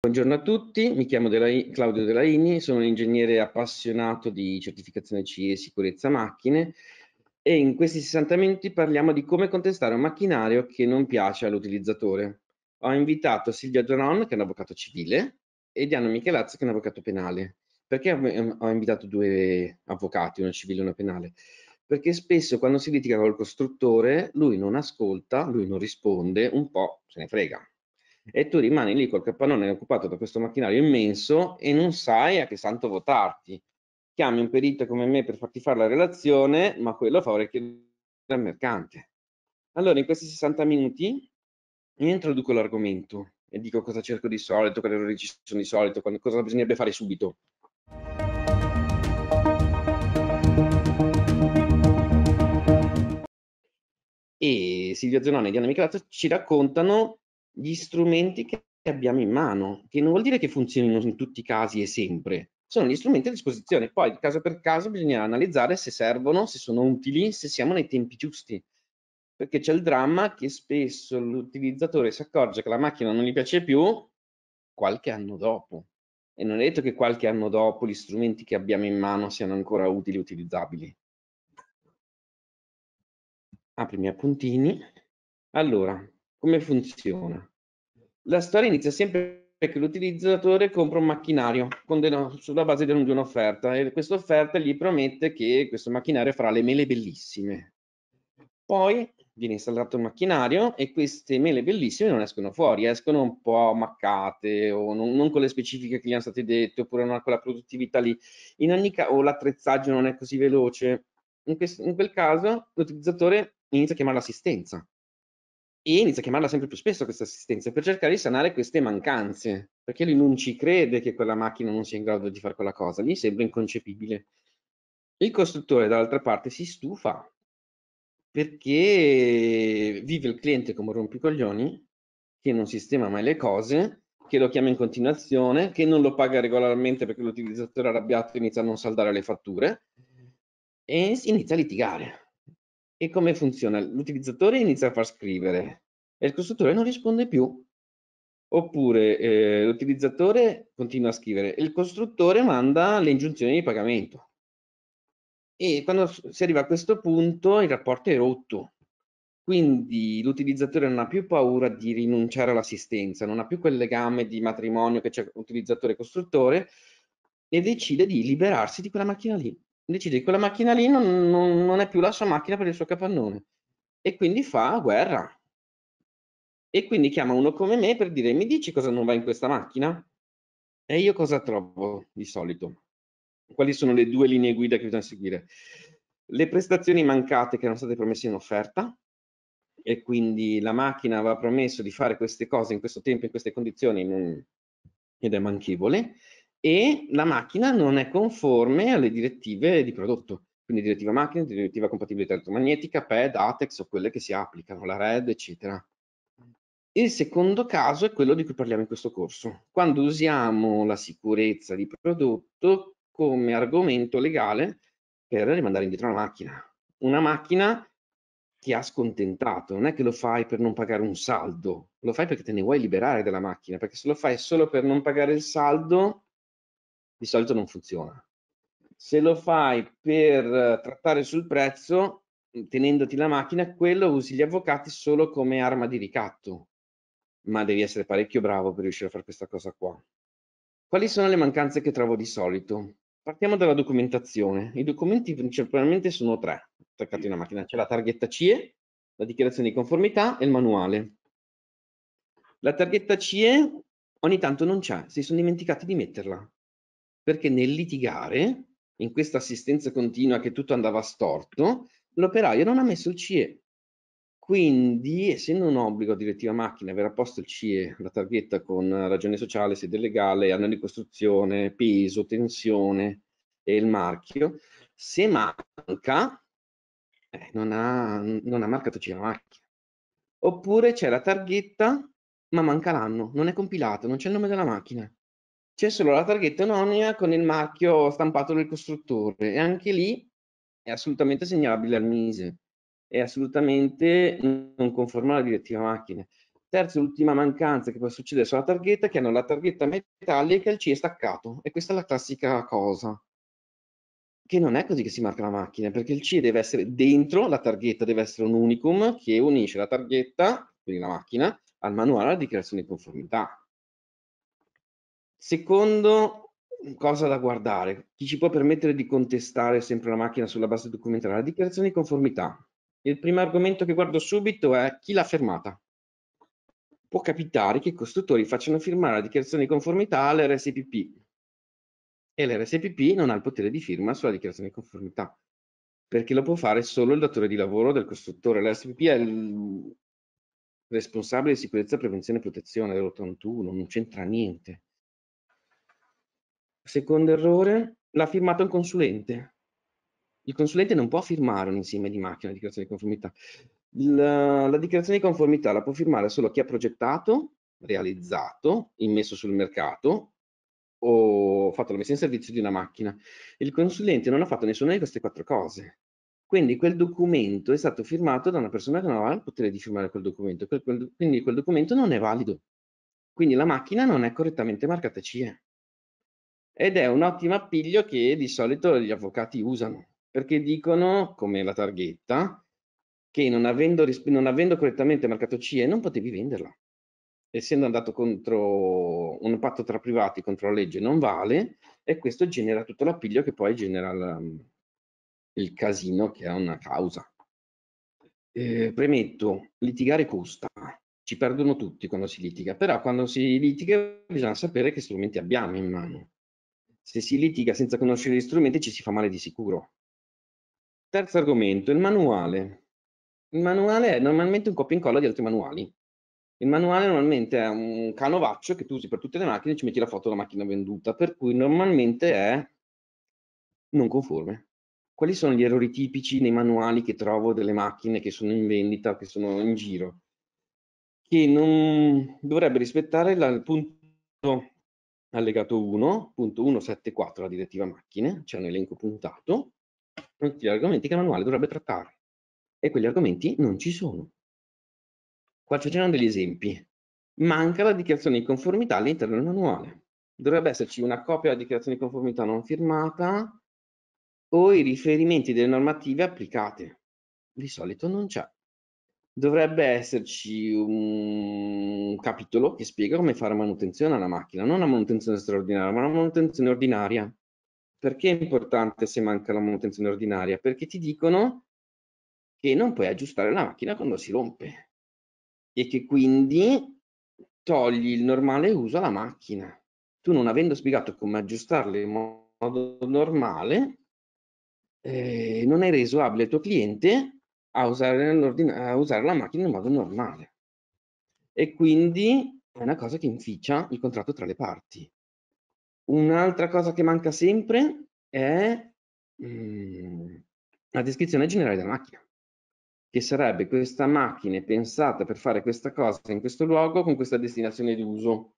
Buongiorno a tutti, mi chiamo Della, Claudio Delaini, sono un ingegnere appassionato di certificazione CE e sicurezza macchine e in questi 60 minuti parliamo di come contestare un macchinario che non piace all'utilizzatore. Ho invitato Silvia Gianon, che è un avvocato civile, e Diana Michelazzo, che è un avvocato penale. Perché ho invitato due avvocati, uno civile e uno penale? Perché spesso quando si litiga col costruttore, lui non ascolta, lui non risponde, un po' se ne frega e tu rimani lì col capannone occupato da questo macchinario immenso e non sai a che santo votarti. Chiami un perito come me per farti fare la relazione, ma quello fa orecchie al mercante. Allora, in questi 60 minuti io introduco l'argomento e dico cosa cerco di solito, quali errori ci sono di solito, cosa bisognerebbe fare subito. E Silvia Zanoni e Diana Michelazzo ci raccontano gli strumenti che abbiamo in mano, che non vuol dire che funzionino in tutti i casi e sempre, sono gli strumenti a disposizione. Poi, caso per caso, bisogna analizzare se servono, se sono utili, se siamo nei tempi giusti. Perché c'è il dramma che spesso l'utilizzatore si accorge che la macchina non gli piace più qualche anno dopo. E non è detto che qualche anno dopo gli strumenti che abbiamo in mano siano ancora utili e utilizzabili. Apri i miei appuntini. Allora, come funziona? La storia inizia sempre che l'utilizzatore compra un macchinario sulla base di un'offerta e questa offerta gli promette che questo macchinario farà le mele bellissime. Poi viene installato il macchinario e queste mele bellissime non escono fuori, escono un po' maccate o non, non con le specifiche che gli hanno state dette oppure non con la produttività lì. In ogni caso, o l'attrezzaggio non è così veloce. In, questo, in quel caso l'utilizzatore inizia a chiamare l'assistenza e inizia a chiamarla sempre più spesso questa assistenza per cercare di sanare queste mancanze, perché lui non ci crede che quella macchina non sia in grado di fare quella cosa, gli sembra inconcepibile. Il costruttore dall'altra parte si stufa perché vive il cliente come rompicoglioni, che non sistema mai le cose, che lo chiama in continuazione, che non lo paga regolarmente perché l'utilizzatore arrabbiato inizia a non saldare le fatture e inizia a litigare. E come funziona? L'utilizzatore inizia a far scrivere e il costruttore non risponde più. Oppure eh, l'utilizzatore continua a scrivere e il costruttore manda le ingiunzioni di pagamento. E quando si arriva a questo punto il rapporto è rotto. Quindi l'utilizzatore non ha più paura di rinunciare all'assistenza, non ha più quel legame di matrimonio che c'è utilizzatore-costruttore e decide di liberarsi di quella macchina lì decide che quella macchina lì non, non, non è più la sua macchina per il suo capannone e quindi fa guerra. E quindi chiama uno come me per dire mi dici cosa non va in questa macchina? E io cosa trovo di solito? Quali sono le due linee guida che bisogna seguire? Le prestazioni mancate che erano state promesse in offerta e quindi la macchina aveva promesso di fare queste cose in questo tempo, in queste condizioni non, ed è manchevole e la macchina non è conforme alle direttive di prodotto, quindi direttiva macchina, direttiva compatibilità elettromagnetica, PED, ATEX o quelle che si applicano, la RED, eccetera. Il secondo caso è quello di cui parliamo in questo corso, quando usiamo la sicurezza di prodotto come argomento legale per rimandare indietro la macchina. Una macchina ti ha scontentato, non è che lo fai per non pagare un saldo, lo fai perché te ne vuoi liberare dalla macchina, perché se lo fai solo per non pagare il saldo, di solito non funziona. Se lo fai per eh, trattare sul prezzo, tenendoti la macchina, quello usi gli avvocati solo come arma di ricatto, ma devi essere parecchio bravo per riuscire a fare questa cosa qua. Quali sono le mancanze che trovo di solito? Partiamo dalla documentazione. I documenti principalmente sono tre attaccati in una macchina. C'è la targhetta CE, la dichiarazione di conformità e il manuale. La targhetta CE ogni tanto non c'è, si sono dimenticati di metterla perché nel litigare, in questa assistenza continua che tutto andava storto, l'operaio non ha messo il CE. Quindi, essendo un obbligo direttiva macchina aver posto il CE, la targhetta con ragione sociale, sede legale, anno di costruzione, peso, tensione e il marchio, se manca, eh, non, ha, non ha marcato CE la macchina. Oppure c'è la targhetta, ma manca l'anno, non è compilato, non c'è il nome della macchina c'è solo la targhetta anonima con il marchio stampato del costruttore e anche lì è assolutamente segnalabile al MISE, è assolutamente non conforme alla direttiva macchine. Terza e ultima mancanza che può succedere sulla targhetta è che hanno la targhetta metallica e il C è staccato. E questa è la classica cosa. Che non è così che si marca la macchina, perché il C deve essere dentro, la targhetta deve essere un unicum che unisce la targhetta, quindi la macchina, al manuale alla dichiarazione di conformità. Secondo cosa da guardare, chi ci può permettere di contestare sempre la macchina sulla base documentale? La dichiarazione di conformità. Il primo argomento che guardo subito è chi l'ha fermata può capitare che i costruttori facciano firmare la dichiarazione di conformità all'RSPP e l'RSPP non ha il potere di firma sulla dichiarazione di conformità perché lo può fare solo il datore di lavoro del costruttore. L'RSPP è il responsabile di sicurezza, prevenzione e protezione dell'81, non c'entra niente. Secondo errore, l'ha firmato un consulente. Il consulente non può firmare un insieme di macchine di dichiarazione di conformità, la, la dichiarazione di conformità la può firmare solo chi ha progettato, realizzato, immesso sul mercato o fatto la messa in servizio di una macchina. Il consulente non ha fatto nessuna di queste quattro cose. Quindi quel documento è stato firmato da una persona che non aveva il potere di firmare quel documento, quindi quel documento non è valido. Quindi la macchina non è correttamente marcata CE. Ed è un ottimo appiglio che di solito gli avvocati usano, perché dicono, come la targhetta, che non avendo, non avendo correttamente marcato CE non potevi venderla. Essendo andato contro un patto tra privati contro la legge non vale e questo genera tutto l'appiglio che poi genera il, il casino che è una causa. Eh, premetto, litigare costa, ci perdono tutti quando si litiga, però quando si litiga bisogna sapere che strumenti abbiamo in mano. Se si litiga senza conoscere gli strumenti ci si fa male di sicuro. Terzo argomento, il manuale. Il manuale è normalmente un copia e incolla di altri manuali. Il manuale normalmente è un canovaccio che tu usi per tutte le macchine e ci metti la foto della macchina venduta, per cui normalmente è non conforme. Quali sono gli errori tipici nei manuali che trovo delle macchine che sono in vendita che sono in giro? Che non dovrebbe rispettare il punto allegato 1, punto 174 la direttiva macchine, c'è un elenco puntato, tutti gli argomenti che il manuale dovrebbe trattare e quegli argomenti non ci sono. Qua ci sono degli esempi. Manca la dichiarazione di conformità all'interno del manuale. Dovrebbe esserci una copia della dichiarazione di conformità non firmata o i riferimenti delle normative applicate. Di solito non c'è. Dovrebbe esserci un capitolo che spiega come fare manutenzione alla macchina, non una manutenzione straordinaria, ma una manutenzione ordinaria. Perché è importante se manca la manutenzione ordinaria? Perché ti dicono che non puoi aggiustare la macchina quando si rompe e che quindi togli il normale uso alla macchina. Tu non avendo spiegato come aggiustarle in modo normale, eh, non hai reso abile il tuo cliente a usare, a usare la macchina in modo normale. E quindi è una cosa che inficia il contratto tra le parti. Un'altra cosa che manca sempre è mm, la descrizione generale della macchina che sarebbe questa macchina pensata per fare questa cosa in questo luogo con questa destinazione di uso.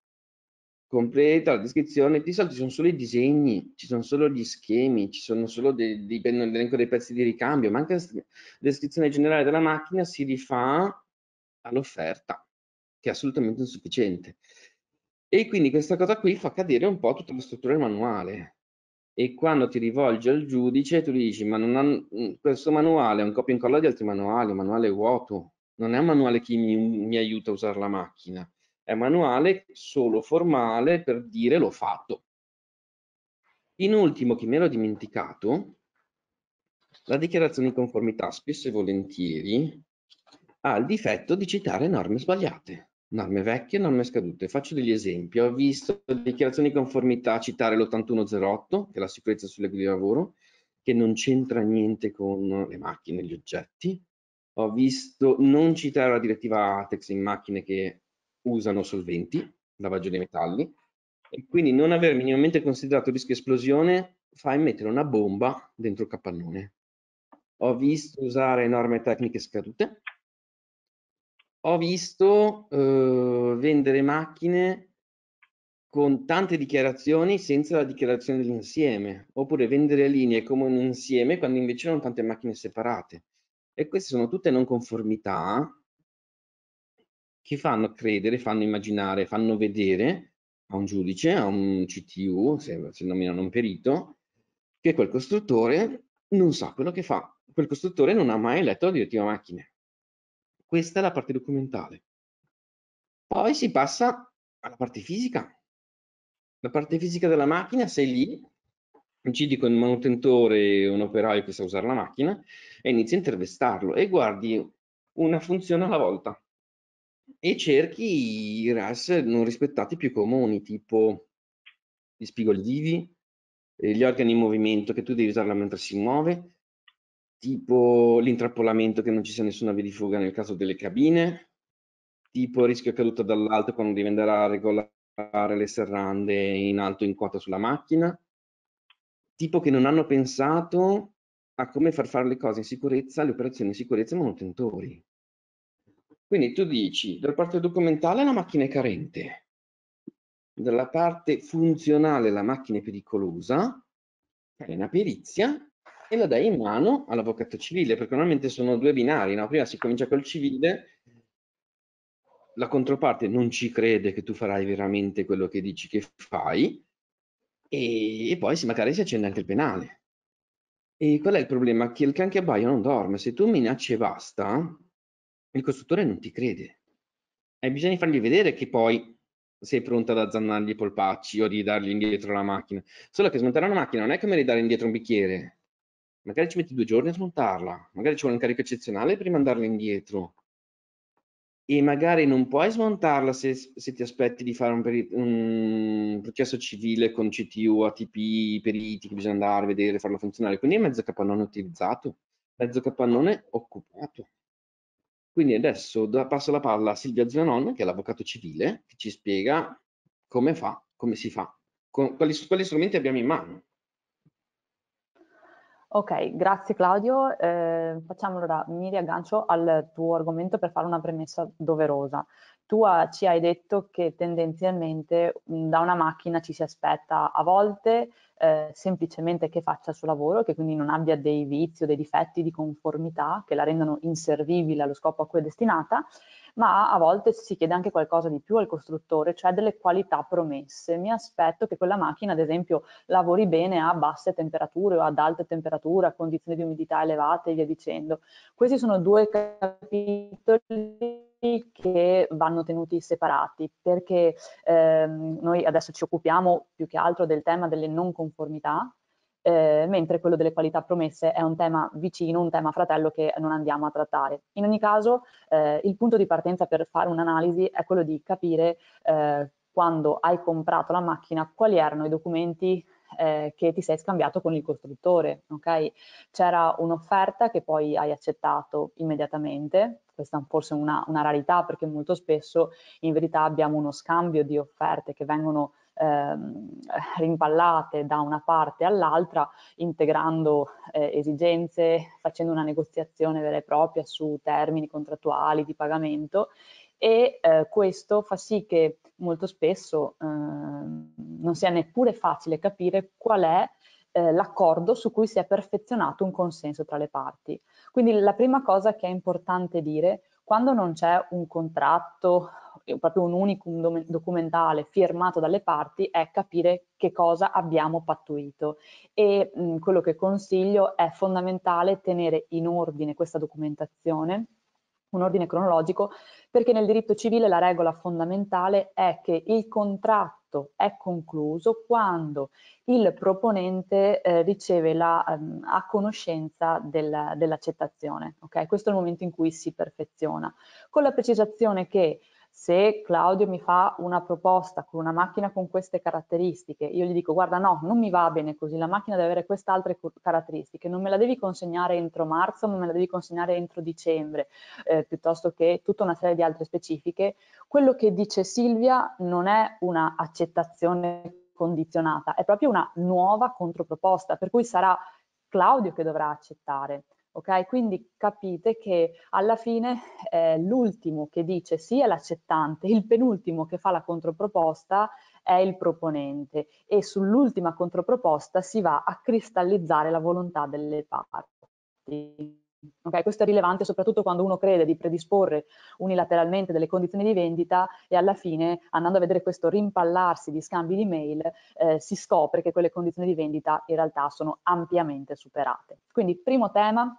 Completa la descrizione, di solito ci sono solo i disegni, ci sono solo gli schemi, ci sono solo l'elenco dei pezzi di ricambio, ma anche la descrizione generale della macchina si rifà all'offerta, che è assolutamente insufficiente. E quindi questa cosa qui fa cadere un po' tutta la struttura del manuale. E quando ti rivolgi al giudice tu gli dici ma non ha, mm, questo manuale è un copia e incolla di altri manuali, un manuale vuoto, non è un manuale che mi, mi aiuta a usare la macchina, è manuale solo formale per dire l'ho fatto. In ultimo, che mi ero dimenticato, la dichiarazione di conformità spesso e volentieri ha il difetto di citare norme sbagliate norme vecchie norme scadute. Faccio degli esempi. Ho visto dichiarazioni di conformità citare l'8108, che è la sicurezza sulle guide di lavoro, che non c'entra niente con le macchine gli oggetti. Ho visto non citare la direttiva ATEX in macchine che usano solventi, lavaggio dei metalli, e quindi non aver minimamente considerato il rischio esplosione fa mettere una bomba dentro il capannone. Ho visto usare norme tecniche scadute, ho visto eh, vendere macchine con tante dichiarazioni senza la dichiarazione dell'insieme, oppure vendere linee come un insieme quando invece erano tante macchine separate. E queste sono tutte non conformità che fanno credere, fanno immaginare, fanno vedere a un giudice, a un CTU, se, se nominano un perito, che quel costruttore non sa quello che fa. Quel costruttore non ha mai letto la direttiva macchine. Questa è la parte documentale. Poi si passa alla parte fisica. La parte fisica della macchina, sei lì, incidi con un manutentore un operaio che sa usare la macchina e inizi a intervistarlo e guardi una funzione alla volta e cerchi i RAS non rispettati più comuni, tipo gli spigoli vivi, gli organi in movimento che tu devi usarla mentre si muove, tipo l'intrappolamento che non ci sia nessuna via di fuga nel caso delle cabine, tipo rischio caduta dall'alto quando devi andare a regolare le serrande in alto in quota sulla macchina, tipo che non hanno pensato a come far fare le cose in sicurezza, le operazioni in sicurezza ai manutentori. Quindi tu dici, dalla parte documentale la macchina è carente, dalla parte funzionale la macchina è pericolosa, fai una perizia e la dai in mano all'avvocato civile, perché normalmente sono due binari, no? prima si comincia col civile, la controparte non ci crede che tu farai veramente quello che dici che fai, e, e poi magari si accende anche il penale. E qual è il problema? Che il can che abbaia non dorme, se tu minacci e basta, il costruttore non ti crede. Hai bisogno di fargli vedere che poi sei pronta ad azzannargli i polpacci o di dargli indietro la macchina. Solo che smontare una macchina non è come ridare indietro un bicchiere. Magari ci metti due giorni a smontarla, magari ci vuole un carico eccezionale prima di andarla indietro. E magari non puoi smontarla se, se ti aspetti di fare un, un, processo civile con CTU, ATP, periti che bisogna andare a vedere, farlo funzionare. Quindi è mezzo capannone utilizzato, mezzo capannone occupato. Quindi adesso passo la palla a Silvia Zanon, che è l'avvocato civile, che ci spiega come fa, come si fa, con, quali, quali strumenti abbiamo in mano. Ok, grazie Claudio. Eh, facciamo allora, mi riaggancio al tuo argomento per fare una premessa doverosa. Tu ha, ci hai detto che tendenzialmente da una macchina ci si aspetta a volte eh, semplicemente che faccia il suo lavoro, che quindi non abbia dei vizi o dei difetti di conformità che la rendano inservibile allo scopo a cui è destinata, ma a volte si chiede anche qualcosa di più al costruttore, cioè delle qualità promesse. Mi aspetto che quella macchina, ad esempio, lavori bene a basse temperature o ad alte temperature, a condizioni di umidità elevate e via dicendo. Questi sono due capitoli che vanno tenuti separati perché ehm, noi adesso ci occupiamo più che altro del tema delle non conformità, eh, mentre quello delle qualità promesse è un tema vicino, un tema fratello che non andiamo a trattare. In ogni caso, eh, il punto di partenza per fare un'analisi è quello di capire eh, quando hai comprato la macchina quali erano i documenti eh, che ti sei scambiato con il costruttore, ok? C'era un'offerta che poi hai accettato immediatamente, questa è forse una, una, rarità perché molto spesso in verità abbiamo uno scambio di offerte che vengono ehm, rimpallate da una parte all'altra, integrando eh, esigenze, facendo una negoziazione vera e propria su termini contrattuali di pagamento e eh, questo fa sì che molto spesso eh, non sia neppure facile capire qual è eh, l'accordo su cui si è perfezionato un consenso tra le parti. Quindi la prima cosa che è importante dire, quando non c'è un contratto, eh, proprio un unicum documentale firmato dalle parti, è capire che cosa abbiamo pattuito. E mh, quello che consiglio è fondamentale tenere in ordine questa documentazione un ordine cronologico, perché nel diritto civile la regola fondamentale è che il contratto è concluso quando il proponente eh, riceve la, um, a conoscenza del, dell'accettazione. Okay? Questo è il momento in cui si perfeziona, con la precisazione che se Claudio mi fa una proposta con una macchina con queste caratteristiche, io gli dico guarda no, non mi va bene così, la macchina deve avere queste altre caratteristiche, non me la devi consegnare entro marzo, non me la devi consegnare entro dicembre, eh, piuttosto che tutta una serie di altre specifiche, quello che dice Silvia non è una accettazione condizionata, è proprio una nuova controproposta, per cui sarà Claudio che dovrà accettare. Ok, quindi capite che alla fine eh, l'ultimo che dice sì è l'accettante, il penultimo che fa la controproposta è il proponente e sull'ultima controproposta si va a cristallizzare la volontà delle parti. Okay? Questo è rilevante soprattutto quando uno crede di predisporre unilateralmente delle condizioni di vendita e alla fine, andando a vedere questo rimpallarsi di scambi di mail, eh, si scopre che quelle condizioni di vendita in realtà sono ampiamente superate. Quindi primo tema,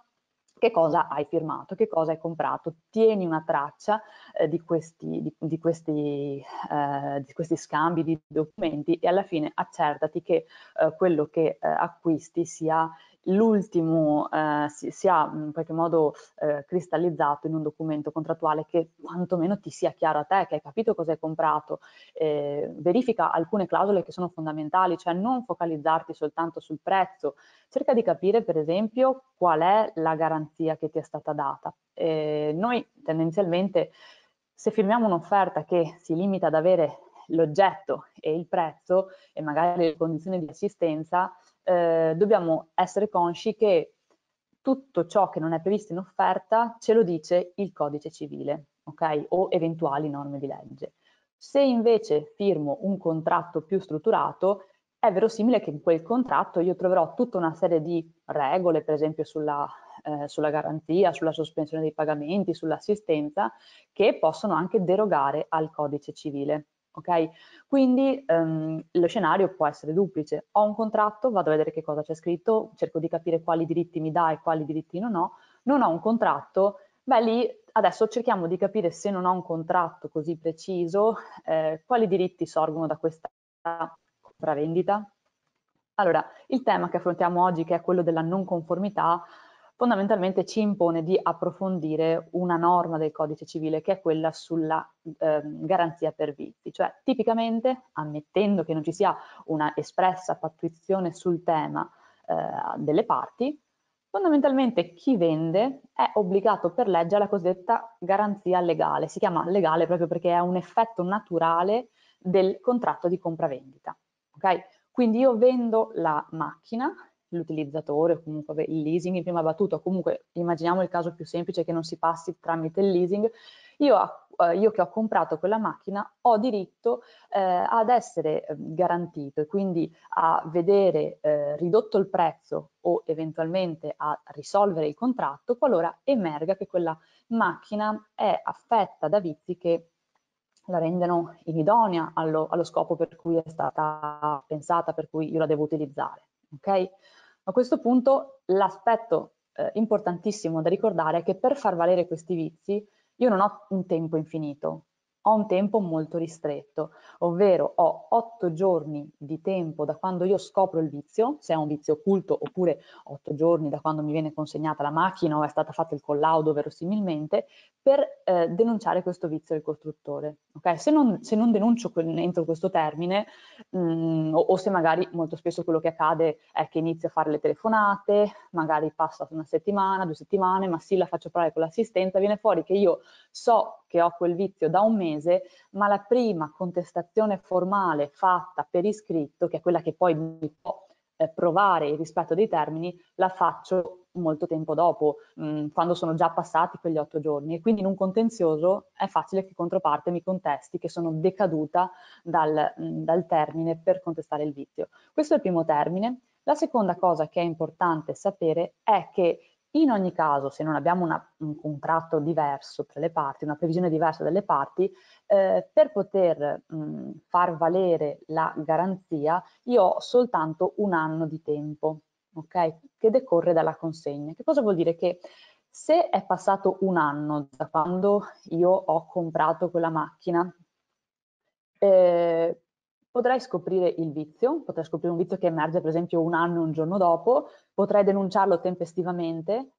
che cosa hai firmato, che cosa hai comprato, tieni una traccia eh, di, questi, di, di, questi, eh, di, questi, scambi di documenti e alla fine accertati che eh, quello che eh, acquisti sia l'ultimo eh, sia in qualche modo eh, cristallizzato in un documento contrattuale che quantomeno ti sia chiaro a te, che hai capito cosa hai comprato, eh, verifica alcune clausole che sono fondamentali, cioè non focalizzarti soltanto sul prezzo, cerca di capire per esempio qual è la garanzia che ti è stata data. noi tendenzialmente se firmiamo un'offerta che si limita ad avere l'oggetto e il prezzo e magari le condizioni di assistenza, eh, dobbiamo essere consci che tutto ciò che non è previsto in offerta ce lo dice il codice civile, ok? O eventuali norme di legge. Se invece firmo un contratto più strutturato, è verosimile che in quel contratto io troverò tutta una serie di regole, per esempio sulla, eh, sulla garanzia, sulla sospensione dei pagamenti, sull'assistenza, che possono anche derogare al codice civile ok? Quindi ehm, lo scenario può essere duplice. Ho un contratto, vado a vedere che cosa c'è scritto, cerco di capire quali diritti mi dà e quali diritti non ho. Non ho un contratto, beh lì adesso cerchiamo di capire se non ho un contratto così preciso, eh, quali diritti sorgono da questa compravendita. Allora, il tema che affrontiamo oggi, che è quello della non conformità, fondamentalmente ci impone di approfondire una norma del codice civile che è quella sulla eh, garanzia per vizi, cioè tipicamente ammettendo che non ci sia una espressa pattuizione sul tema eh, delle parti, fondamentalmente chi vende è obbligato per legge alla cosiddetta garanzia legale, si chiama legale proprio perché è un effetto naturale del contratto di compravendita. Okay? Quindi io vendo la macchina l'utilizzatore comunque il leasing in prima battuta, comunque immaginiamo il caso più semplice che non si passi tramite il leasing, io, eh, io che ho comprato quella macchina ho diritto eh, ad essere eh, garantito e quindi a vedere eh, ridotto il prezzo o eventualmente a risolvere il contratto qualora emerga che quella macchina è affetta da vizi che la rendono inidonea allo, allo scopo per cui è stata pensata, per cui io la devo utilizzare. Okay? A questo punto l'aspetto eh, importantissimo da ricordare è che per far valere questi vizi io non ho un tempo infinito, ho un tempo molto ristretto, ovvero ho otto giorni di tempo da quando io scopro il vizio, se è un vizio occulto, oppure otto giorni da quando mi viene consegnata la macchina o è stato fatto il collaudo verosimilmente, per eh, denunciare questo vizio al costruttore. Okay? Se, non, se, non, denuncio entro questo termine, mh, mm, o, o, se magari molto spesso quello che accade è che inizio a fare le telefonate, magari passa una settimana, due settimane, ma sì, la faccio parlare con l'assistenza, viene fuori che io so che ho quel vizio da un mese, ma la prima contestazione formale fatta per iscritto, che è quella che poi mi può eh, provare il rispetto dei termini, la faccio molto tempo dopo, mh, mm, quando sono già passati quegli otto giorni. E quindi in un contenzioso è facile che controparte mi contesti che sono decaduta dal, mh, mm, dal termine per contestare il vizio. Questo è il primo termine. La seconda cosa che è importante sapere è che in ogni caso, se non abbiamo una, un contratto diverso tra le parti, una previsione diversa delle parti, eh, per poter mh, far valere la garanzia, io ho soltanto un anno di tempo, ok? Che decorre dalla consegna. Che cosa vuol dire? Che se è passato un anno da quando io ho comprato quella macchina, eh, potrei scoprire il vizio, potrei scoprire un vizio che emerge per esempio un anno un giorno dopo, potrei denunciarlo tempestivamente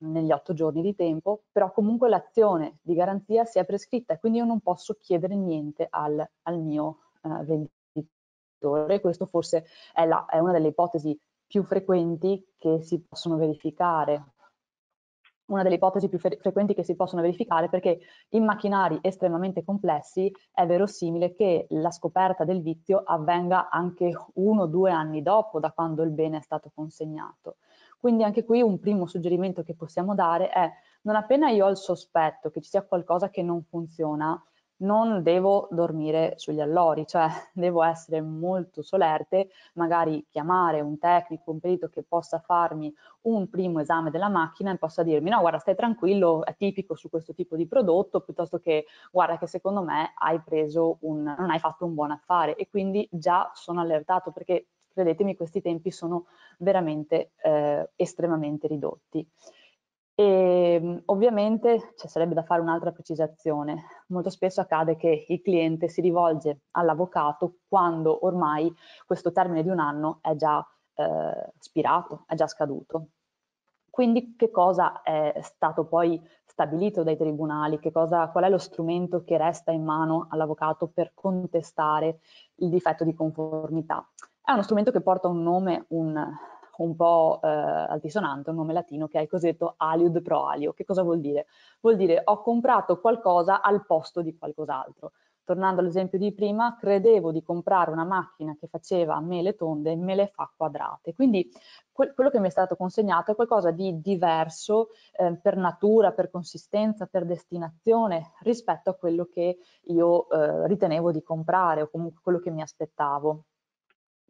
negli otto giorni di tempo, però comunque l'azione di garanzia si è prescritta quindi io non posso chiedere niente al, al mio uh, venditore. Questo forse è, la, è una delle ipotesi più frequenti che si possono verificare una delle ipotesi più frequenti che si possono verificare perché in macchinari estremamente complessi è verosimile che la scoperta del vizio avvenga anche uno o due anni dopo da quando il bene è stato consegnato. Quindi anche qui un primo suggerimento che possiamo dare è non appena io ho il sospetto che ci sia qualcosa che non funziona, non devo dormire sugli allori, cioè devo essere molto solerte, magari chiamare un tecnico, un perito che possa farmi un primo esame della macchina e possa dirmi no guarda stai tranquillo, è tipico su questo tipo di prodotto, piuttosto che guarda che secondo me hai preso un, non hai fatto un buon affare e quindi già sono allertato perché credetemi questi tempi sono veramente eh, estremamente ridotti. E ehm, ovviamente ci sarebbe da fare un'altra precisazione. Molto spesso accade che il cliente si rivolge all'avvocato quando ormai questo termine di un anno è già eh, spirato, è già scaduto. Quindi che cosa è stato poi stabilito dai tribunali? Cosa, qual è lo strumento che resta in mano all'avvocato per contestare il difetto di conformità? È uno strumento che porta un nome, un, un po' eh, altisonante, un nome latino che è il cosiddetto aliud pro alio. Che cosa vuol dire? Vuol dire ho comprato qualcosa al posto di qualcos'altro. Tornando all'esempio di prima, credevo di comprare una macchina che faceva mele tonde, me le fa quadrate. Quindi que quello che mi è stato consegnato è qualcosa di diverso eh, per natura, per consistenza, per destinazione rispetto a quello che io eh, ritenevo di comprare o comunque quello che mi aspettavo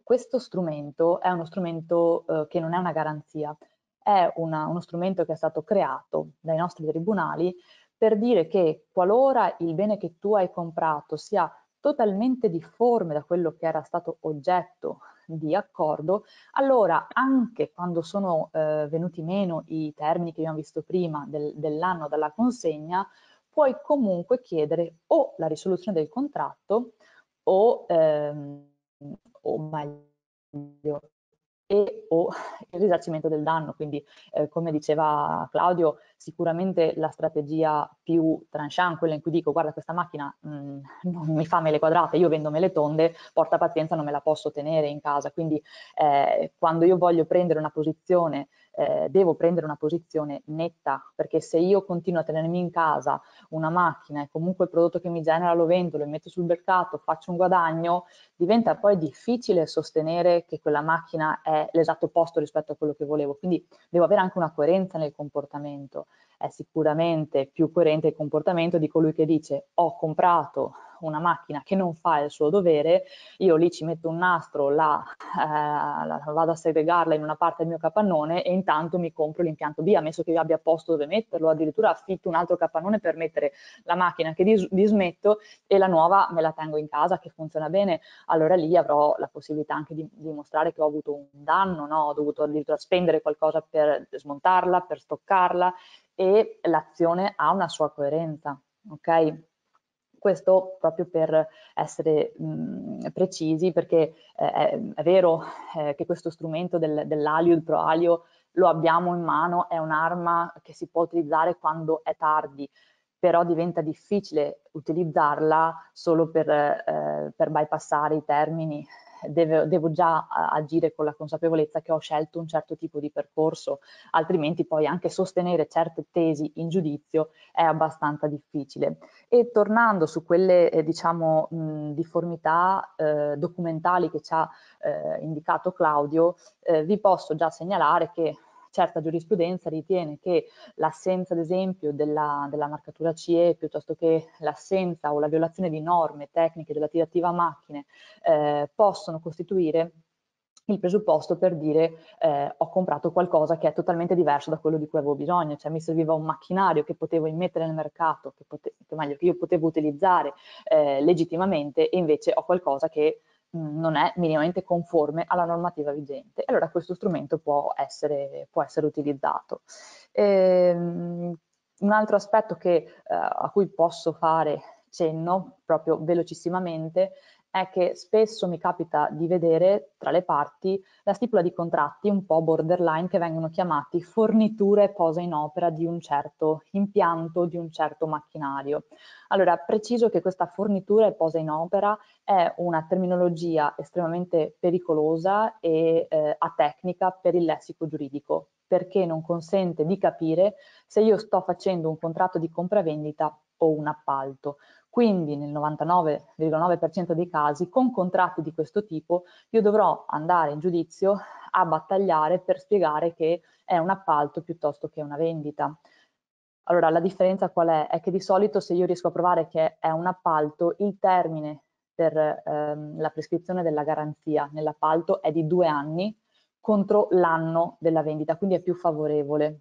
questo strumento è uno strumento eh, che non è una garanzia, è una, uno strumento che è stato creato dai nostri tribunali per dire che qualora il bene che tu hai comprato sia totalmente difforme da quello che era stato oggetto di accordo, allora anche quando sono eh, venuti meno i termini che abbiamo visto prima del, dell'anno dalla consegna, puoi comunque chiedere o la risoluzione del contratto o ehm, o meglio e o il risarcimento del danno. Quindi, eh, come diceva Claudio, sicuramente la strategia più tranchant, quella in cui dico guarda questa macchina mh, mm, non mi fa mele quadrate, io vendo mele tonde, porta pazienza, non me la posso tenere in casa. Quindi eh, quando io voglio prendere una posizione eh, devo prendere una posizione netta, perché se io continuo a tenermi in casa una macchina e comunque il prodotto che mi genera lo vendo, lo metto sul mercato, faccio un guadagno, diventa poi difficile sostenere che quella macchina è l'esatto opposto rispetto a quello che volevo. Quindi devo avere anche una coerenza nel comportamento. È sicuramente più coerente il comportamento di colui che dice ho comprato una macchina che non fa il suo dovere, io lì ci metto un nastro, la, eh, la, vado a segregarla in una parte del mio capannone e intanto mi compro l'impianto B, ammesso che io abbia posto dove metterlo, addirittura affitto un altro capannone per mettere la macchina che dis dismetto e la nuova me la tengo in casa che funziona bene, allora lì avrò la possibilità anche di dimostrare che ho avuto un danno, no? ho dovuto addirittura spendere qualcosa per smontarla, per stoccarla e l'azione ha una sua coerenza. Ok? Questo proprio per essere mh, precisi, perché eh, è, è, vero eh, che questo strumento del, dell'alio, il proalio, lo abbiamo in mano, è un'arma che si può utilizzare quando è tardi, però diventa difficile utilizzarla solo per, eh, per bypassare i termini deve, devo già agire con la consapevolezza che ho scelto un certo tipo di percorso, altrimenti poi anche sostenere certe tesi in giudizio è abbastanza difficile. E tornando su quelle eh, diciamo mh, difformità eh, documentali che ci ha eh, indicato Claudio, eh, vi posso già segnalare che certa giurisprudenza ritiene che l'assenza, ad esempio, della, della, marcatura CE piuttosto che l'assenza o la violazione di norme tecniche della direttiva macchine eh, possono costituire il presupposto per dire eh, ho comprato qualcosa che è totalmente diverso da quello di cui avevo bisogno, cioè mi serviva un macchinario che potevo immettere nel mercato, che, pote- che meglio, che io potevo utilizzare eh, legittimamente e invece ho qualcosa che non è minimamente conforme alla normativa vigente. Allora questo strumento può essere, può essere utilizzato. Ehm, un altro aspetto che, eh, a cui posso fare cenno proprio velocissimamente è che spesso mi capita di vedere tra le parti la stipula di contratti un po' borderline che vengono chiamati forniture posa in opera di un certo impianto, di un certo macchinario. Allora, preciso che questa fornitura e posa in opera è una terminologia estremamente pericolosa e eh, atecnica per il lessico giuridico, perché non consente di capire se io sto facendo un contratto di compravendita o un appalto. Quindi nel 99,9% dei casi con contratti di questo tipo io dovrò andare in giudizio a battagliare per spiegare che è un appalto piuttosto che una vendita. Allora, la differenza qual è? È che di solito se io riesco a provare che è un appalto, il termine per ehm, la prescrizione della garanzia nell'appalto è di due anni contro l'anno della vendita, quindi è più favorevole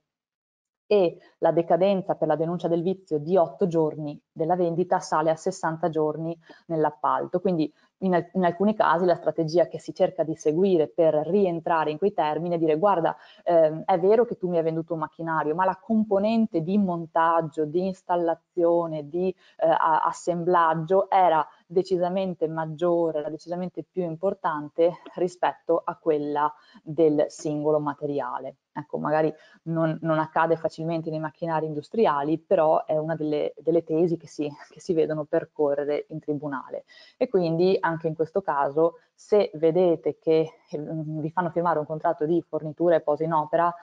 e la decadenza per la denuncia del vizio di 8 giorni della vendita sale a 60 giorni nell'appalto. Quindi in, in, alcuni casi la strategia che si cerca di seguire per rientrare in quei termini è dire guarda ehm, è vero che tu mi hai venduto un macchinario ma la componente di montaggio, di installazione, di eh, assemblaggio era decisamente maggiore, era decisamente più importante rispetto a quella del singolo materiale. Ecco, magari non, non accade facilmente nei macchinari industriali, però è una delle, delle tesi che si, che si vedono percorrere in tribunale. E quindi anche in questo caso, se vedete che mm, vi fanno firmare un contratto di fornitura e posa in opera,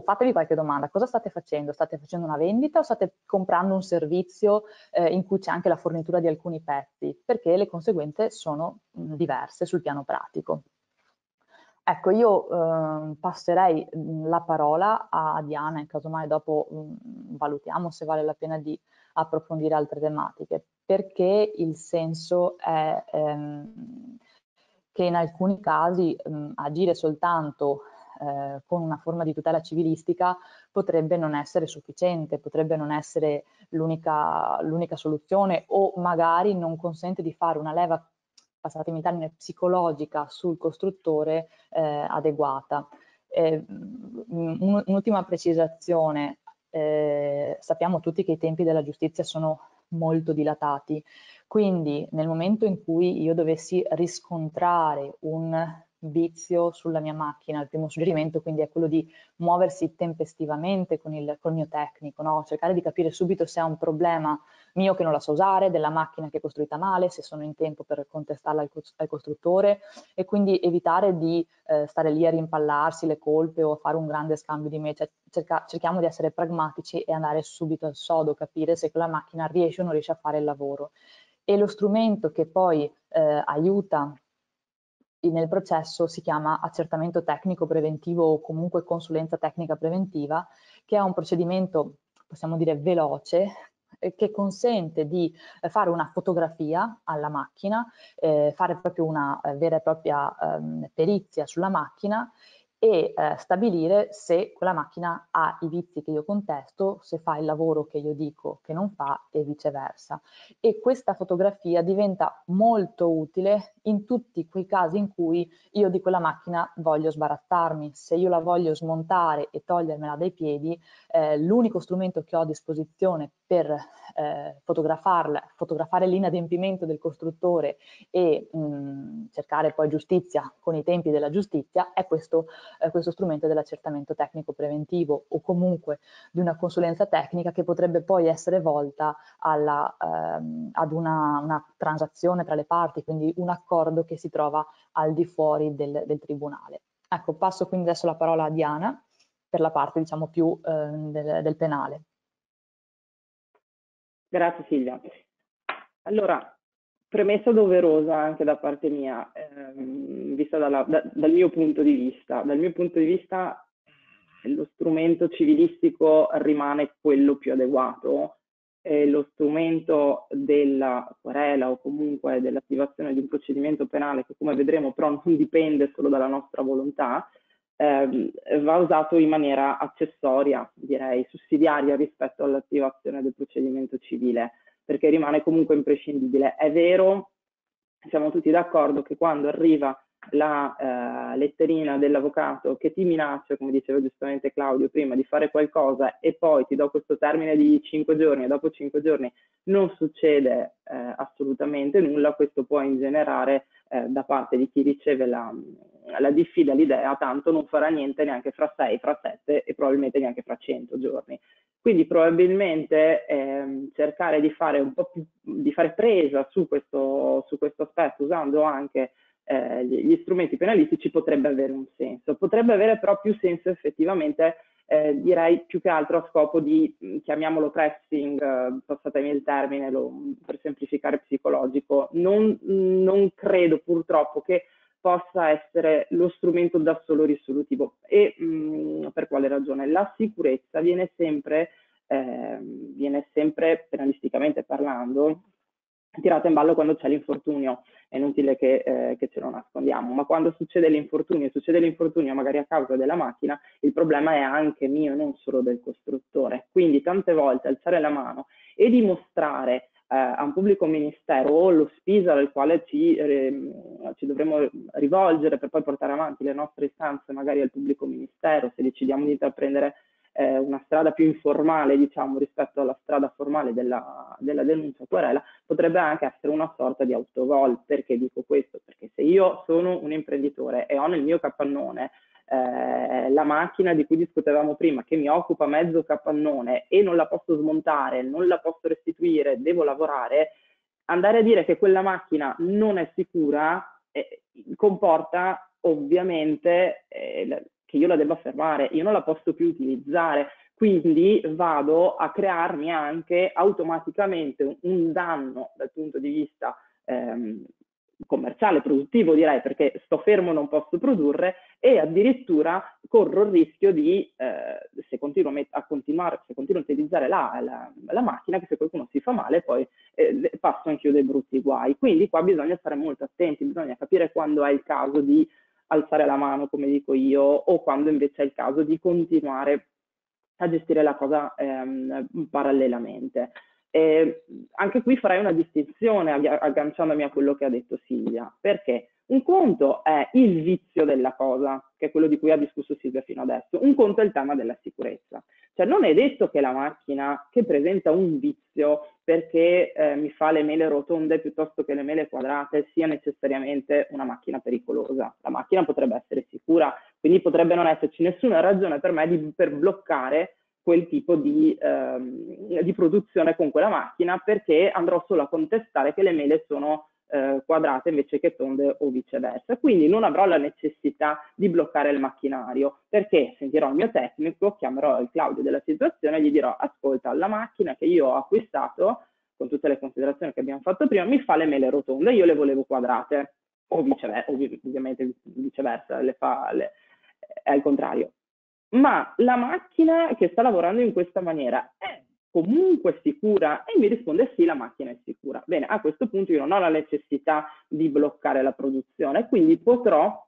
fatevi qualche domanda, cosa state facendo? State facendo una vendita o state comprando un servizio eh, in cui c'è anche la fornitura di alcuni pezzi? Perché le conseguenze sono mm, diverse sul piano pratico. Ecco, io eh, passerei mm, la parola a Diana, in caso mai dopo mh, valutiamo se vale la pena di approfondire altre tematiche, perché il senso è ehm, che in alcuni casi mh, agire soltanto eh, con una forma di tutela civilistica potrebbe non essere sufficiente, potrebbe non essere l'unica soluzione o magari non consente di fare una leva, passatemi in termine, psicologica sul costruttore eh, adeguata. Eh, un'ultima precisazione, eh, sappiamo tutti che i tempi della giustizia sono molto dilatati, quindi nel momento in cui io dovessi riscontrare un vizio sulla mia macchina. Il primo suggerimento quindi è quello di muoversi tempestivamente con il, col mio tecnico, no? cercare di capire subito se è un problema mio che non la so usare, della macchina che è costruita male, se sono in tempo per contestarla al, al costruttore e quindi evitare di eh, stare lì a rimpallarsi le colpe o a fare un grande scambio di me, cioè, cerca, cerchiamo di essere pragmatici e andare subito al sodo, capire se quella macchina riesce o non riesce a fare il lavoro. E lo strumento che poi eh, aiuta nel processo si chiama accertamento tecnico preventivo o comunque consulenza tecnica preventiva, che è un procedimento, possiamo dire, veloce, eh, che consente di eh, fare una fotografia alla macchina, eh, fare proprio una eh, vera e propria ehm, perizia sulla macchina e eh, stabilire se quella macchina ha i vizi che io contesto, se fa il lavoro che io dico che non fa e viceversa. E questa fotografia diventa molto utile in tutti quei casi in cui io di quella macchina voglio sbarazzarmi. Se io la voglio smontare e togliermela dai piedi, eh, l'unico strumento che ho a disposizione per eh, fotografarla, fotografare l'inadempimento del costruttore e mh, cercare poi giustizia con i tempi della giustizia è questo eh, questo strumento dell'accertamento tecnico preventivo o comunque di una consulenza tecnica che potrebbe poi essere volta alla, ehm, ad una, una, transazione tra le parti, quindi un accordo che si trova al di fuori del, del tribunale. Ecco, passo quindi adesso la parola a Diana per la parte diciamo più eh, del, del penale. Grazie Silvia. Allora, premessa doverosa anche da parte mia, ehm, vista dalla, da, dal mio punto di vista. Dal mio punto di vista lo strumento civilistico rimane quello più adeguato e lo strumento della querela o comunque dell'attivazione di un procedimento penale che come vedremo però non dipende solo dalla nostra volontà, ehm, va usato in maniera accessoria, direi sussidiaria rispetto all'attivazione del procedimento civile perché rimane comunque imprescindibile. È vero, siamo tutti d'accordo che quando arriva la eh, letterina dell'avvocato che ti minaccia, come diceva giustamente Claudio prima, di fare qualcosa e poi ti do questo termine di 5 giorni e dopo 5 giorni non succede eh, assolutamente nulla, questo può ingenerare eh, da parte di chi riceve la, la diffida l'idea, tanto non farà niente neanche fra 6, fra 7 e probabilmente neanche fra 100 giorni. Quindi probabilmente ehm, cercare di fare un po' più, di fare presa su questo, su questo aspetto usando anche eh, gli strumenti penalistici potrebbe avere un senso. Potrebbe avere però più senso effettivamente, eh, direi più che altro a scopo di, chiamiamolo pressing, eh, passatemi il termine lo, per semplificare psicologico. Non, non credo purtroppo che possa essere lo strumento da solo risolutivo. E mh, per quale ragione? La sicurezza viene sempre eh, viene sempre, penalisticamente parlando, tirata in ballo quando c'è l'infortunio, è inutile che, eh, che, ce lo nascondiamo, ma quando succede l'infortunio, succede l'infortunio magari a causa della macchina, il problema è anche mio, non solo del costruttore. Quindi tante volte alzare la mano e dimostrare a un pubblico ministero o lo SPISA al quale ci, eh, ci, dovremo rivolgere per poi portare avanti le nostre istanze magari al pubblico ministero, se decidiamo di intraprendere eh, una strada più informale, diciamo, rispetto alla strada formale della, della denuncia querela, potrebbe anche essere una sorta di autogol. Perché dico questo? Perché se io sono un imprenditore e ho nel mio capannone eh, la macchina di cui discutevamo prima, che mi occupa mezzo capannone e non la posso smontare, non la posso restituire, devo lavorare, andare a dire che quella macchina non è sicura eh, comporta ovviamente eh, che io la devo fermare, io non la posso più utilizzare, quindi vado a crearmi anche automaticamente un danno dal punto di vista ehm, commerciale, produttivo direi, perché sto fermo non posso produrre e addirittura corro il rischio di, eh, se continuo a, continuare, se continuo a utilizzare la, la, la, macchina, che se qualcuno si fa male poi eh, passo anch'io dei brutti guai. Quindi qua bisogna stare molto attenti, bisogna capire quando è il caso di alzare la mano, come dico io, o quando invece è il caso di continuare a gestire la cosa ehm, parallelamente. E anche qui farei una distinzione agganciandomi a quello che ha detto Silvia, perché un conto è il vizio della cosa, che è quello di cui ha discusso Silvia fino adesso, un conto è il tema della sicurezza. Cioè non è detto che la macchina che presenta un vizio perché eh, mi fa le mele rotonde piuttosto che le mele quadrate sia necessariamente una macchina pericolosa. La macchina potrebbe essere sicura, quindi potrebbe non esserci nessuna ragione per me di, per bloccare quel tipo di, ehm, di produzione con quella macchina perché andrò solo a contestare che le mele sono eh, quadrate invece che tonde o viceversa. Quindi non avrò la necessità di bloccare il macchinario perché sentirò il mio tecnico, chiamerò il Claudio della situazione e gli dirò ascolta la macchina che io ho acquistato con tutte le considerazioni che abbiamo fatto prima mi fa le mele rotonde, io le volevo quadrate o viceversa, ov ovviamente viceversa, le fa, le, è al contrario. Ma la macchina che sta lavorando in questa maniera è comunque sicura? E mi risponde sì, la macchina è sicura. Bene, a questo punto io non ho la necessità di bloccare la produzione, quindi potrò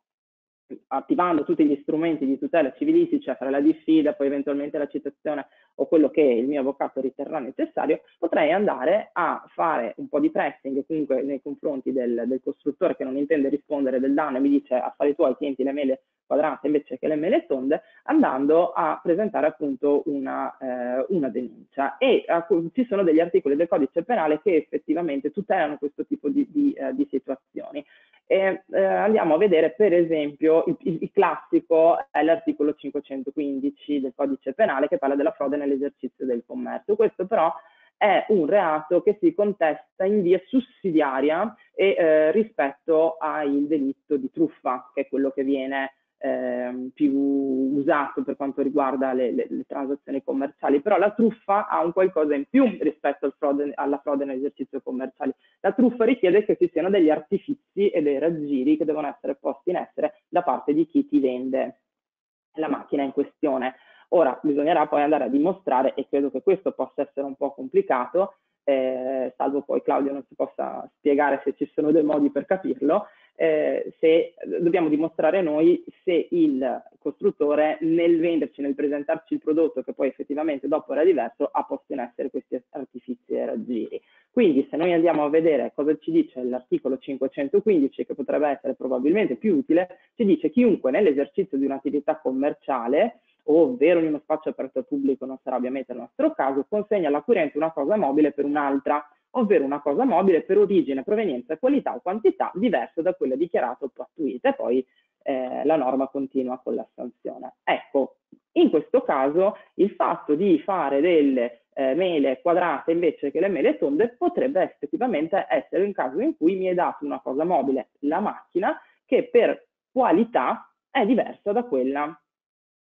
attivando tutti gli strumenti di tutela civilistici, cioè fare la diffida, poi eventualmente la citazione o quello che il mio avvocato riterrà necessario, potrei andare a fare un po' di pressing comunque nei confronti del, del costruttore che non intende rispondere del danno e mi dice affari tuoi, tienti le mele quadrate invece che le mele tonde, andando a presentare appunto una, eh, una denuncia. E uh, ci sono degli articoli del codice penale che effettivamente tutelano questo tipo di, di, uh, di situazioni. E, eh, andiamo a vedere per esempio il, il classico è l'articolo 515 del codice penale che parla della frode nell'esercizio del commercio. Questo però è un reato che si contesta in via sussidiaria e, eh, rispetto al delitto di truffa, che è quello che viene eh, più usato per quanto riguarda le, le, le, transazioni commerciali, però la truffa ha un qualcosa in più rispetto al frode, alla frode nell'esercizio commerciale. La truffa richiede che ci siano degli artifici e dei raggiri che devono essere posti in essere da parte di chi ti vende la macchina in questione. Ora bisognerà poi andare a dimostrare, e credo che questo possa essere un po' complicato, eh, salvo poi Claudio non si possa spiegare se ci sono dei modi per capirlo, eh, se dobbiamo dimostrare noi se il costruttore nel venderci, nel presentarci il prodotto che poi effettivamente dopo era diverso, ha posto in essere questi artifici e raggiri. Quindi se noi andiamo a vedere cosa ci dice l'articolo 515, che potrebbe essere probabilmente più utile, ci dice chiunque nell'esercizio di un'attività commerciale ovvero in uno spazio aperto al pubblico, non sarà ovviamente il nostro caso, consegna all'acquirente una cosa mobile per un'altra, ovvero una cosa mobile per origine, provenienza, qualità o quantità diversa da quella dichiarata o pattuita e poi eh, la norma continua con la sanzione. Ecco, in questo caso il fatto di fare delle eh, mele quadrate invece che le mele tonde potrebbe effettivamente essere un caso in cui mi è dato una cosa mobile, la macchina, che per qualità è diversa da quella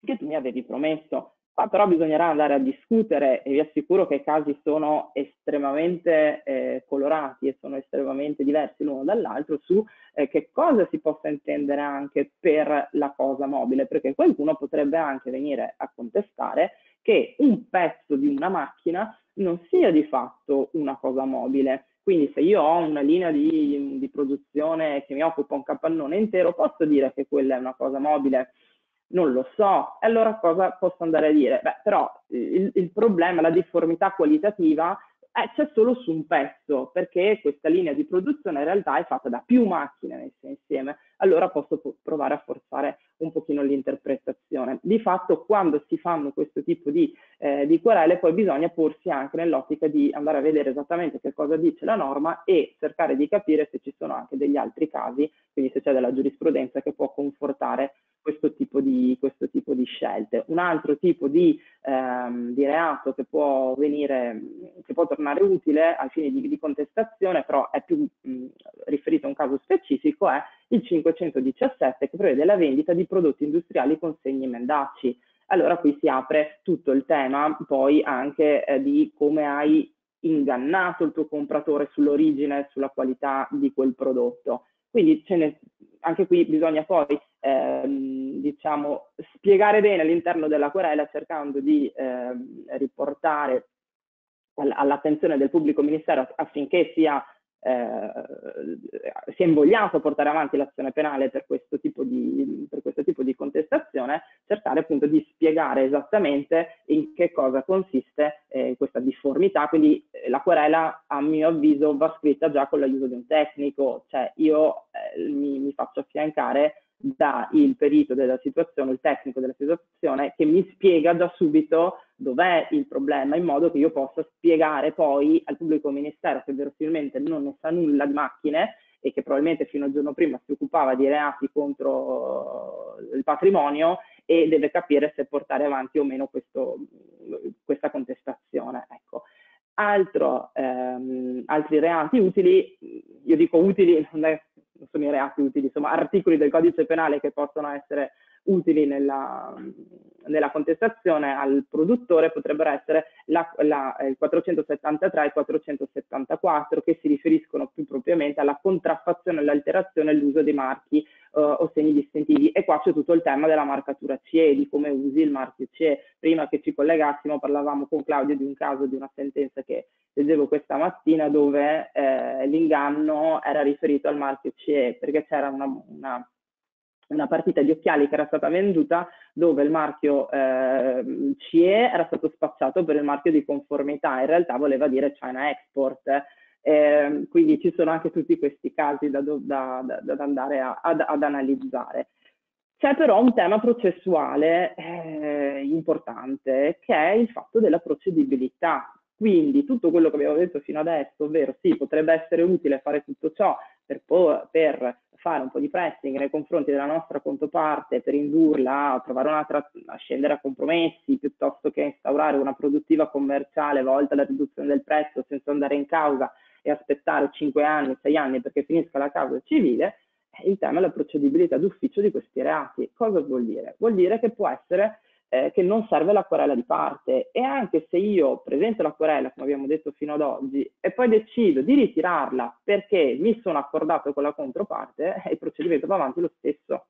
che tu mi avevi promesso. Qua però bisognerà andare a discutere e vi assicuro che i casi sono estremamente eh, colorati e sono estremamente diversi l'uno dall'altro su eh, che cosa si possa intendere anche per la cosa mobile, perché qualcuno potrebbe anche venire a contestare che un pezzo di una macchina non sia di fatto una cosa mobile. Quindi se io ho una linea di, di produzione che mi occupa un capannone intero, posso dire che quella è una cosa mobile? Non lo so. Allora cosa posso andare a dire? Beh, però il, il problema, la difformità qualitativa eh, c'è solo su un pezzo, perché questa linea di produzione in realtà è fatta da più macchine messe insieme, allora posso provare a forzare un pochino l'interpretazione. Di fatto quando si fanno questo tipo di, eh, di querele poi bisogna porsi anche nell'ottica di andare a vedere esattamente che cosa dice la norma e cercare di capire se ci sono anche degli altri casi, quindi se c'è della giurisprudenza che può confortare questo tipo di, questo tipo di scelte. Un altro tipo di, ehm, di, reato che può venire, che può tornare utile ai fini di, di contestazione, però è più mh, riferito a un caso specifico, è il 517 che prevede la vendita di prodotti industriali con segni mendaci. Allora qui si apre tutto il tema poi anche eh, di come hai ingannato il tuo compratore sull'origine, sulla qualità di quel prodotto. Quindi ne, anche qui bisogna poi ehm, diciamo, spiegare bene all'interno della querela cercando di ehm, riportare all'attenzione del pubblico ministero affinché sia eh, si è invogliato a portare avanti l'azione penale per questo, tipo di, per questo tipo di contestazione, cercare appunto di spiegare esattamente in che cosa consiste eh, questa difformità, quindi eh, la querela a mio avviso va scritta già con l'aiuto di un tecnico, cioè io eh, mi, mi faccio affiancare da il perito della situazione, il tecnico della situazione, che mi spiega da subito dov'è il problema, in modo che io possa spiegare poi al pubblico ministero che verosimilmente non ne sa nulla di macchine e che probabilmente fino al giorno prima si occupava di reati contro il patrimonio e deve capire se portare avanti o meno questo, questa contestazione. Ecco. Altro, ehm, altri reati utili, io dico utili, non è sono i reati utili, insomma articoli del codice penale che possono essere utili nella, nella contestazione al produttore potrebbero essere la, la, il 473 e il 474 che si riferiscono più propriamente alla contraffazione, all'alterazione e all'uso dei marchi uh, o segni distintivi e qua c'è tutto il tema della marcatura CE, di come usi il marchio CE. Prima che ci collegassimo parlavamo con Claudio di un caso, di una sentenza che leggevo questa mattina dove eh, l'inganno era riferito al marchio CE perché c'era una, una, una, partita di occhiali che era stata venduta dove il marchio eh, CE era stato spacciato per il marchio di conformità, in realtà voleva dire China Export. Eh, quindi ci sono anche tutti questi casi da, da, da, da andare a, ad, ad analizzare. C'è però un tema processuale eh, importante che è il fatto della procedibilità. Quindi tutto quello che abbiamo detto fino adesso, ovvero sì, potrebbe essere utile fare tutto ciò per, per fare un po' di pressing nei confronti della nostra controparte, per indurla a trovare un'altra, a scendere a compromessi, piuttosto che instaurare una produttiva commerciale volta alla riduzione del prezzo senza andare in causa e aspettare 5 anni, 6 anni perché finisca la causa civile, il tema è la procedibilità d'ufficio di questi reati. Cosa vuol dire? Vuol dire che può essere eh, che non serve la querela di parte e anche se io presento la querela, come abbiamo detto fino ad oggi, e poi decido di ritirarla perché mi sono accordato con la controparte, il procedimento va avanti lo stesso.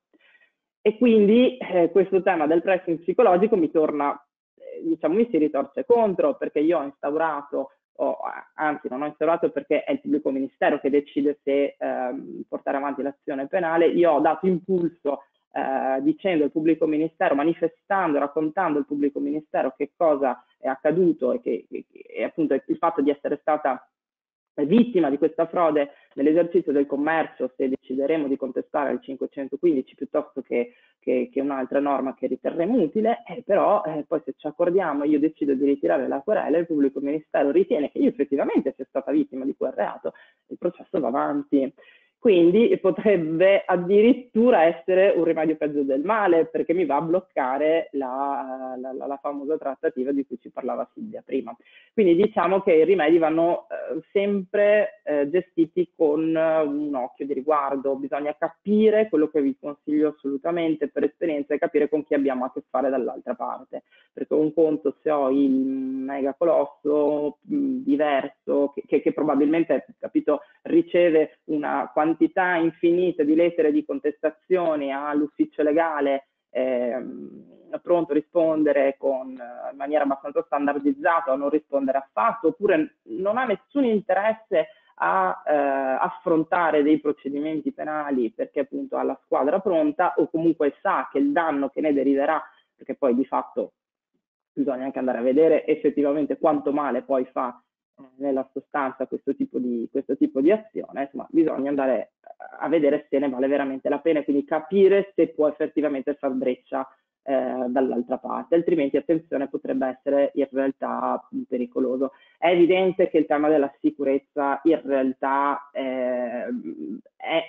E quindi eh, questo tema del pressing psicologico mi torna, eh, diciamo, mi si ritorce contro perché io ho instaurato o, anzi non ho instaurato perché è il pubblico ministero che decide se ehm, portare avanti l'azione penale, io ho dato impulso eh, dicendo al pubblico ministero, manifestando, raccontando al pubblico ministero che cosa è accaduto e, che, e appunto il fatto di essere stata vittima di questa frode nell'esercizio del commercio se decideremo di contestare il 515 piuttosto che, che, che un'altra norma che riterremo utile, eh, però eh, poi se ci accordiamo io decido di ritirare la querela, il pubblico ministero ritiene che io effettivamente sia stata vittima di quel reato, il processo va avanti. Quindi potrebbe addirittura essere un rimedio peggio del male perché mi va a bloccare la, la, la, la famosa trattativa di cui ci parlava Silvia prima. Quindi diciamo che i rimedi vanno eh, sempre eh, gestiti con un occhio di riguardo, bisogna capire quello che vi consiglio assolutamente per esperienza e capire con chi abbiamo a che fare dall'altra parte, perché un conto se ho il mega colosso mh, diverso che, che, che probabilmente capito, riceve una quantità quantità infinita di lettere di contestazioni all'ufficio legale ehm, pronto a rispondere con, in maniera abbastanza standardizzata o non rispondere affatto, oppure non ha nessun interesse a eh, affrontare dei procedimenti penali perché appunto ha la squadra pronta o comunque sa che il danno che ne deriverà, perché poi di fatto bisogna anche andare a vedere effettivamente quanto male poi fa eh, nella sostanza questo tipo, di, questo tipo di azione, insomma bisogna andare a vedere se ne vale veramente la pena, quindi capire se può effettivamente far breccia eh, dall'altra parte, altrimenti attenzione potrebbe essere in realtà pericoloso. È evidente che il tema della sicurezza in realtà eh,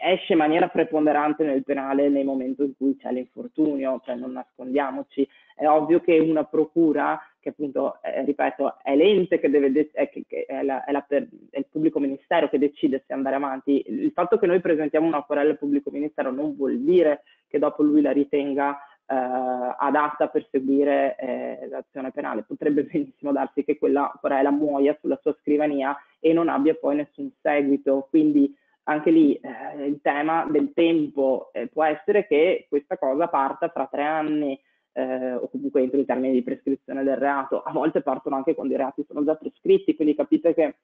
esce in maniera preponderante nel penale nel momento in cui c'è l'infortunio, cioè non nascondiamoci, è ovvio che una procura che appunto, eh, ripeto, è l'ente che deve, è, che, è, la, è, la, è, il pubblico ministero che decide se andare avanti. Il fatto che noi presentiamo una querela al pubblico ministero non vuol dire che dopo lui la ritenga eh, adatta per seguire eh, l'azione penale. Potrebbe benissimo darsi che quella querela muoia sulla sua scrivania e non abbia poi nessun seguito. Quindi anche lì eh, il tema del tempo eh, può essere che questa cosa parta fra tre anni eh, o comunque entro i termini di prescrizione del reato. A volte partono anche quando i reati sono già prescritti, quindi capite che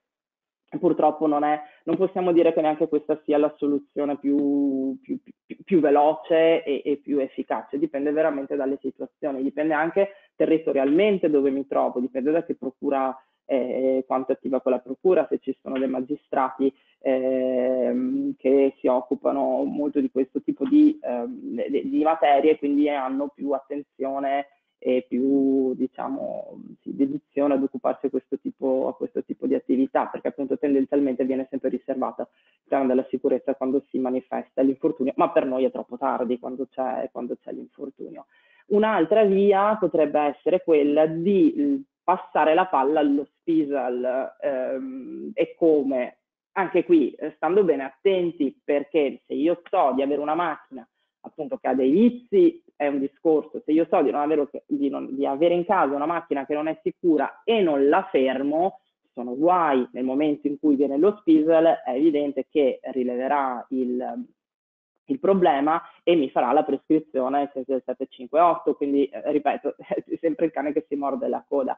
purtroppo non, è, non possiamo dire che neanche questa sia la soluzione più, più, più, più veloce e, e, più efficace, dipende veramente dalle situazioni, dipende anche territorialmente dove mi trovo, dipende da che procura, eh, quanto è attiva quella procura, se ci sono dei magistrati eh, che si occupano molto di questo tipo di, eh, di materie, quindi hanno più attenzione e più diciamo, sì, dedizione ad occuparsi a questo, tipo, a questo tipo di attività, perché appunto tendenzialmente viene sempre riservata il della sicurezza quando si manifesta l'infortunio, ma per noi è troppo tardi quando c'è, quando c'è l'infortunio. Un'altra via potrebbe essere quella di passare la palla allo SPISAL ehm, e come? Anche qui, eh, stando bene attenti, perché se io so di avere una macchina appunto che ha dei vizi è un discorso, se io so di, avere, di, non, di avere in casa una macchina che non è sicura e non la fermo, sono guai nel momento in cui viene lo SPISL, è evidente che rileverà il, il problema e mi farà la prescrizione del 758, quindi eh, ripeto, è sempre il cane che si morde la coda.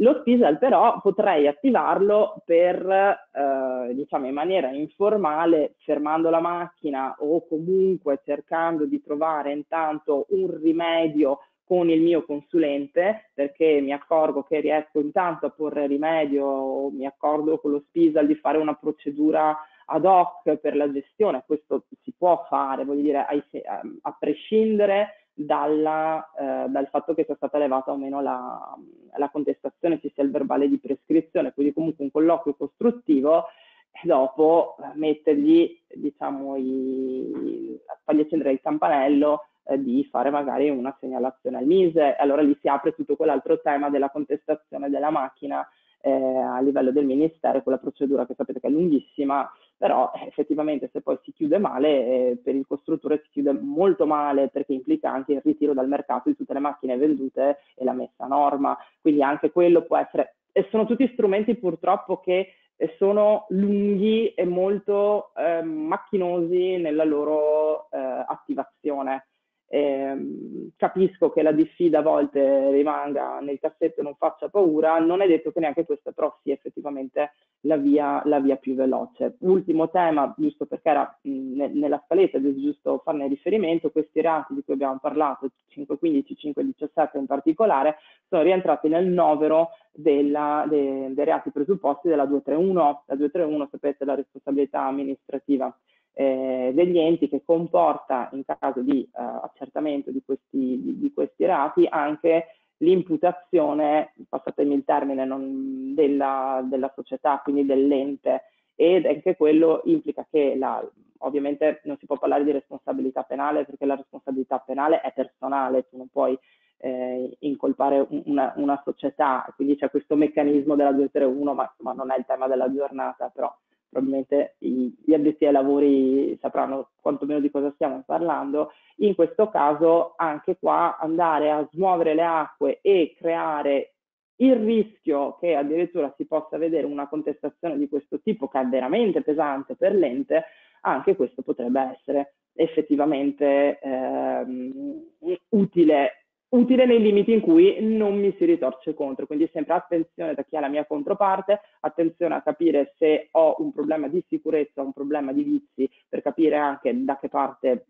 Lo Spisal però potrei attivarlo per, eh, diciamo, in maniera informale, fermando la macchina o comunque cercando di trovare intanto un rimedio con il mio consulente perché mi accorgo che riesco intanto a porre rimedio, mi accorgo con lo Spisal di fare una procedura ad hoc per la gestione, questo si può fare, voglio dire, a, a prescindere dalla, eh, dal fatto che sia stata elevata o meno la, la, contestazione, ci sia il verbale di prescrizione, quindi comunque un colloquio costruttivo e dopo eh, mettergli, diciamo, i, fargli accendere il campanello eh, di fare magari una segnalazione al Mise, allora lì si apre tutto quell'altro tema della contestazione della macchina eh, a livello del Ministero, quella procedura che sapete che è lunghissima, però eh, effettivamente se poi si chiude male, eh, per il costruttore si chiude molto male perché implica anche il ritiro dal mercato di tutte le macchine vendute e la messa a norma, quindi anche quello può essere, e sono tutti strumenti purtroppo che eh, sono lunghi e molto eh, macchinosi nella loro eh, attivazione. Eh, capisco che la diffida a volte rimanga nel cassetto e non faccia paura, non è detto che neanche questa però sia effettivamente la via, la via più veloce. Ultimo tema, giusto perché era mh, nella scaletta, è giusto farne riferimento, questi reati di cui abbiamo parlato, 515, 517 in particolare, sono rientrati nel novero della, de, dei reati presupposti della 231. La 231 sapete la responsabilità amministrativa eh, degli enti che comporta in caso di eh, accertamento di questi, di, di questi reati anche l'imputazione, passatemi il termine, non, della, della, società, quindi dell'ente, ed anche quello implica che la, ovviamente non si può parlare di responsabilità penale perché la responsabilità penale è personale, tu non puoi eh, incolpare una, una, società, quindi c'è questo meccanismo della 231, ma, ma non è il tema della giornata, però probabilmente gli addetti ai lavori sapranno quantomeno di cosa stiamo parlando, in questo caso anche qua andare a smuovere le acque e creare il rischio che addirittura si possa vedere una contestazione di questo tipo che è veramente pesante per l'ente, anche questo potrebbe essere effettivamente ehm, utile utile nei limiti in cui non mi si ritorce contro. Quindi sempre attenzione da chi è la mia controparte, attenzione a capire se ho un problema di sicurezza, un problema di vizi, per capire anche da che parte,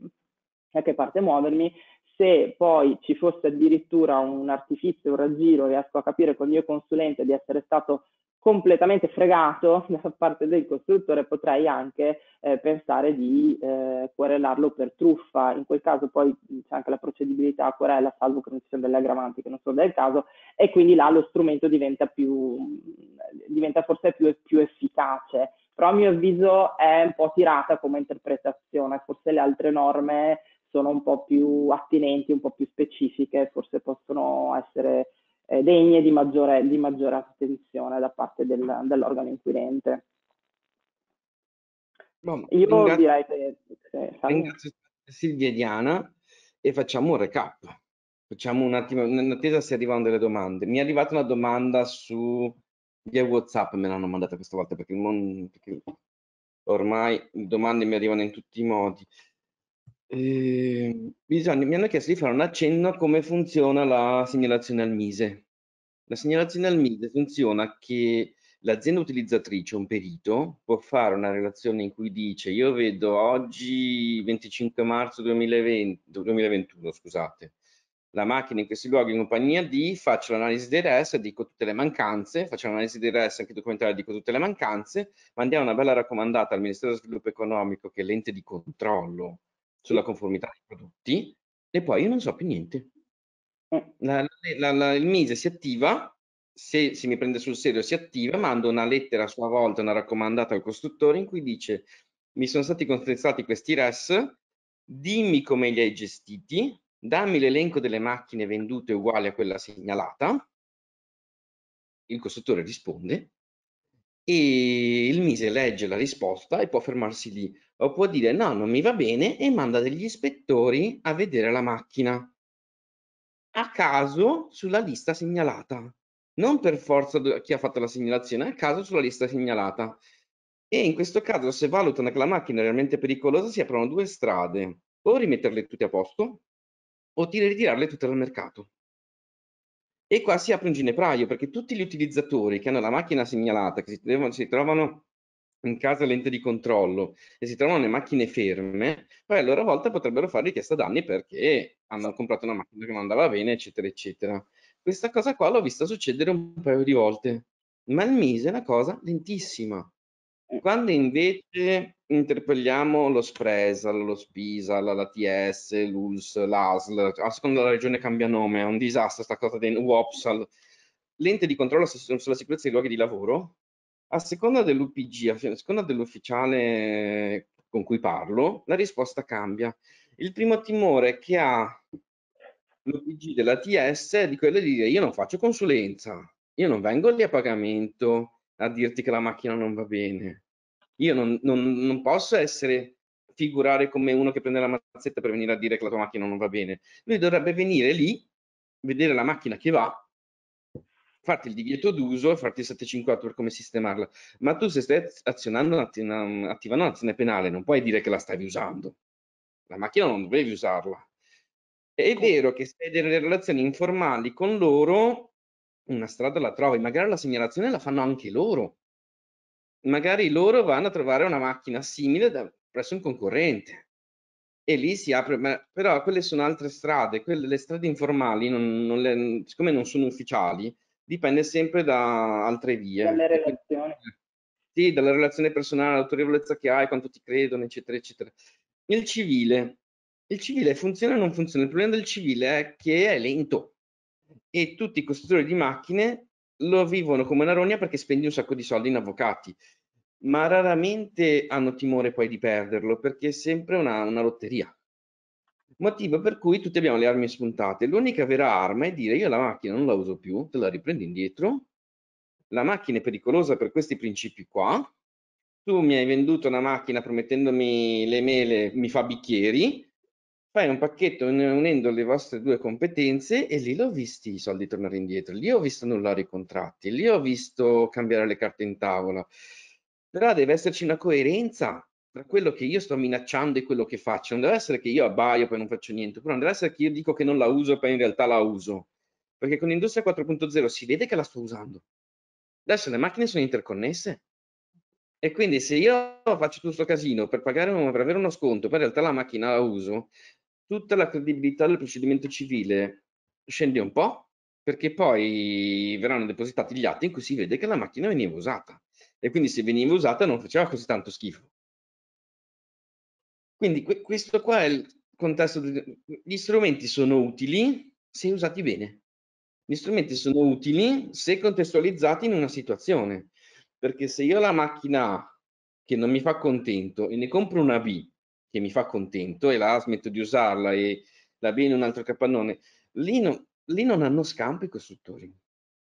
da che parte muovermi. Se poi ci fosse addirittura un artifizio, un raggiro, riesco a capire con il mio consulente di essere stato completamente fregato da parte del costruttore, potrei anche eh, pensare di eh, querelarlo per truffa. In quel caso poi c'è anche la procedibilità a querela, salvo che non ci siano delle aggravanti che non sono del caso, e quindi là lo strumento diventa, più, diventa forse più, più efficace. Però a mio avviso è un po' tirata come interpretazione, forse le altre norme sono un po' più attinenti, un po' più specifiche, forse possono essere eh, degne di maggiore, di maggiore, attenzione da parte del, dell'organo inquirente. Bon, Io ringrazio, direi che... che ringrazio Silvia e Diana e facciamo un recap. Facciamo un attimo, in attesa se arrivano delle domande. Mi è arrivata una domanda su via WhatsApp, me l'hanno mandata questa volta perché, il mondo, perché ormai domande mi arrivano in tutti i modi. Eh, bisogna, mi hanno chiesto di fare un accenno a come funziona la segnalazione al Mise. La segnalazione al Mise funziona che l'azienda utilizzatrice, un perito, può fare una relazione in cui dice io vedo oggi 25 marzo 2020, 2021, scusate, la macchina in questi luoghi in compagnia di, faccio l'analisi dei RES, dico tutte le mancanze, faccio l'analisi dei RES anche documentaria, dico tutte le mancanze, mandiamo una bella raccomandata al Ministero dello Sviluppo Economico, che è l'ente di controllo sulla conformità dei prodotti e poi io non so più niente. Eh. La, la, la, il MISE si attiva, se, se mi prende sul serio si attiva, mando una lettera a sua volta, una raccomandata al costruttore in cui dice mi sono stati contestati questi RES, dimmi come li hai gestiti, dammi l'elenco delle macchine vendute uguali a quella segnalata, il costruttore risponde e il Mise legge la risposta e può fermarsi lì o può dire no, non mi va bene e manda degli ispettori a vedere la macchina a caso sulla lista segnalata. Non per forza chi ha fatto la segnalazione, a caso sulla lista segnalata. E in questo caso, se valutano che la macchina è realmente pericolosa, si aprono due strade. O rimetterle tutte a posto, o ritirarle tutte dal mercato. E qua si apre un ginepraio, perché tutti gli utilizzatori che hanno la macchina segnalata, che si, devono, si trovano in casa l'ente di controllo e si trovano le macchine ferme, poi a loro volta potrebbero fare richiesta danni perché hanno comprato una macchina che non andava bene, eccetera, eccetera. Questa cosa qua l'ho vista succedere un paio di volte, ma il MISE è una cosa lentissima. Quando invece interpelliamo lo SPRESAL, lo SPISA, la, l'ATS, l'ULS, l'ASL, a seconda della regione cambia nome, è un disastro sta cosa del WOPSAL, l'ente di controllo sulla sicurezza dei luoghi di lavoro, a seconda dell'UPG, a seconda dell'ufficiale con cui parlo, la risposta cambia. Il primo timore che ha l'UPG della TS è di quello di dire io non faccio consulenza, io non vengo lì a pagamento a dirti che la macchina non va bene. Io non, non, non posso essere figurare come uno che prende la mazzetta per venire a dire che la tua macchina non va bene. Lui dovrebbe venire lì, vedere la macchina che va farti il divieto d'uso e farti il 754 per come sistemarla. Ma tu se stai azionando attivando un'azione penale, non puoi dire che la stavi usando. La macchina non dovevi usarla. È vero che se hai delle relazioni informali con loro, una strada la trovi, magari la segnalazione la fanno anche loro. Magari loro vanno a trovare una macchina simile da, presso un concorrente e lì si apre, però quelle sono altre strade, quelle, le strade informali, non, non le, siccome non sono ufficiali, dipende sempre da altre vie. Dalle relazioni. Sì, dalla relazione personale, l'autorevolezza che hai, quanto ti credono, eccetera, eccetera. Il civile. Il civile funziona o non funziona? Il problema del civile è che è lento e tutti i costruttori di macchine lo vivono come una rogna perché spendi un sacco di soldi in avvocati, ma raramente hanno timore poi di perderlo perché è sempre una, una lotteria. Motivo per cui tutti abbiamo le armi spuntate. L'unica vera arma è dire io la macchina non la uso più, te la riprendi indietro, la macchina è pericolosa per questi principi qua, tu mi hai venduto una macchina promettendomi le mele, mi fa bicchieri, fai un pacchetto unendo le vostre due competenze e lì l'ho visti i soldi tornare indietro, lì ho visto annullare i contratti, lì ho visto cambiare le carte in tavola, però deve esserci una coerenza tra quello che io sto minacciando e quello che faccio. Non deve essere che io abbaio e poi non faccio niente, però non deve essere che io dico che non la uso e poi in realtà la uso. Perché con Industria 4.0 si vede che la sto usando. Adesso le macchine sono interconnesse. E quindi se io faccio tutto questo casino per, pagare per avere uno sconto, poi in realtà la macchina la uso, tutta la credibilità del procedimento civile scende un po', perché poi verranno depositati gli atti in cui si vede che la macchina veniva usata. E quindi se veniva usata non faceva così tanto schifo. Quindi questo qua è il contesto. Gli strumenti sono utili se usati bene. Gli strumenti sono utili se contestualizzati in una situazione. Perché se io ho la macchina A che non mi fa contento e ne compro una B che mi fa contento e la smetto di usarla e la in un altro capannone, lì, no, lì non hanno scampo i costruttori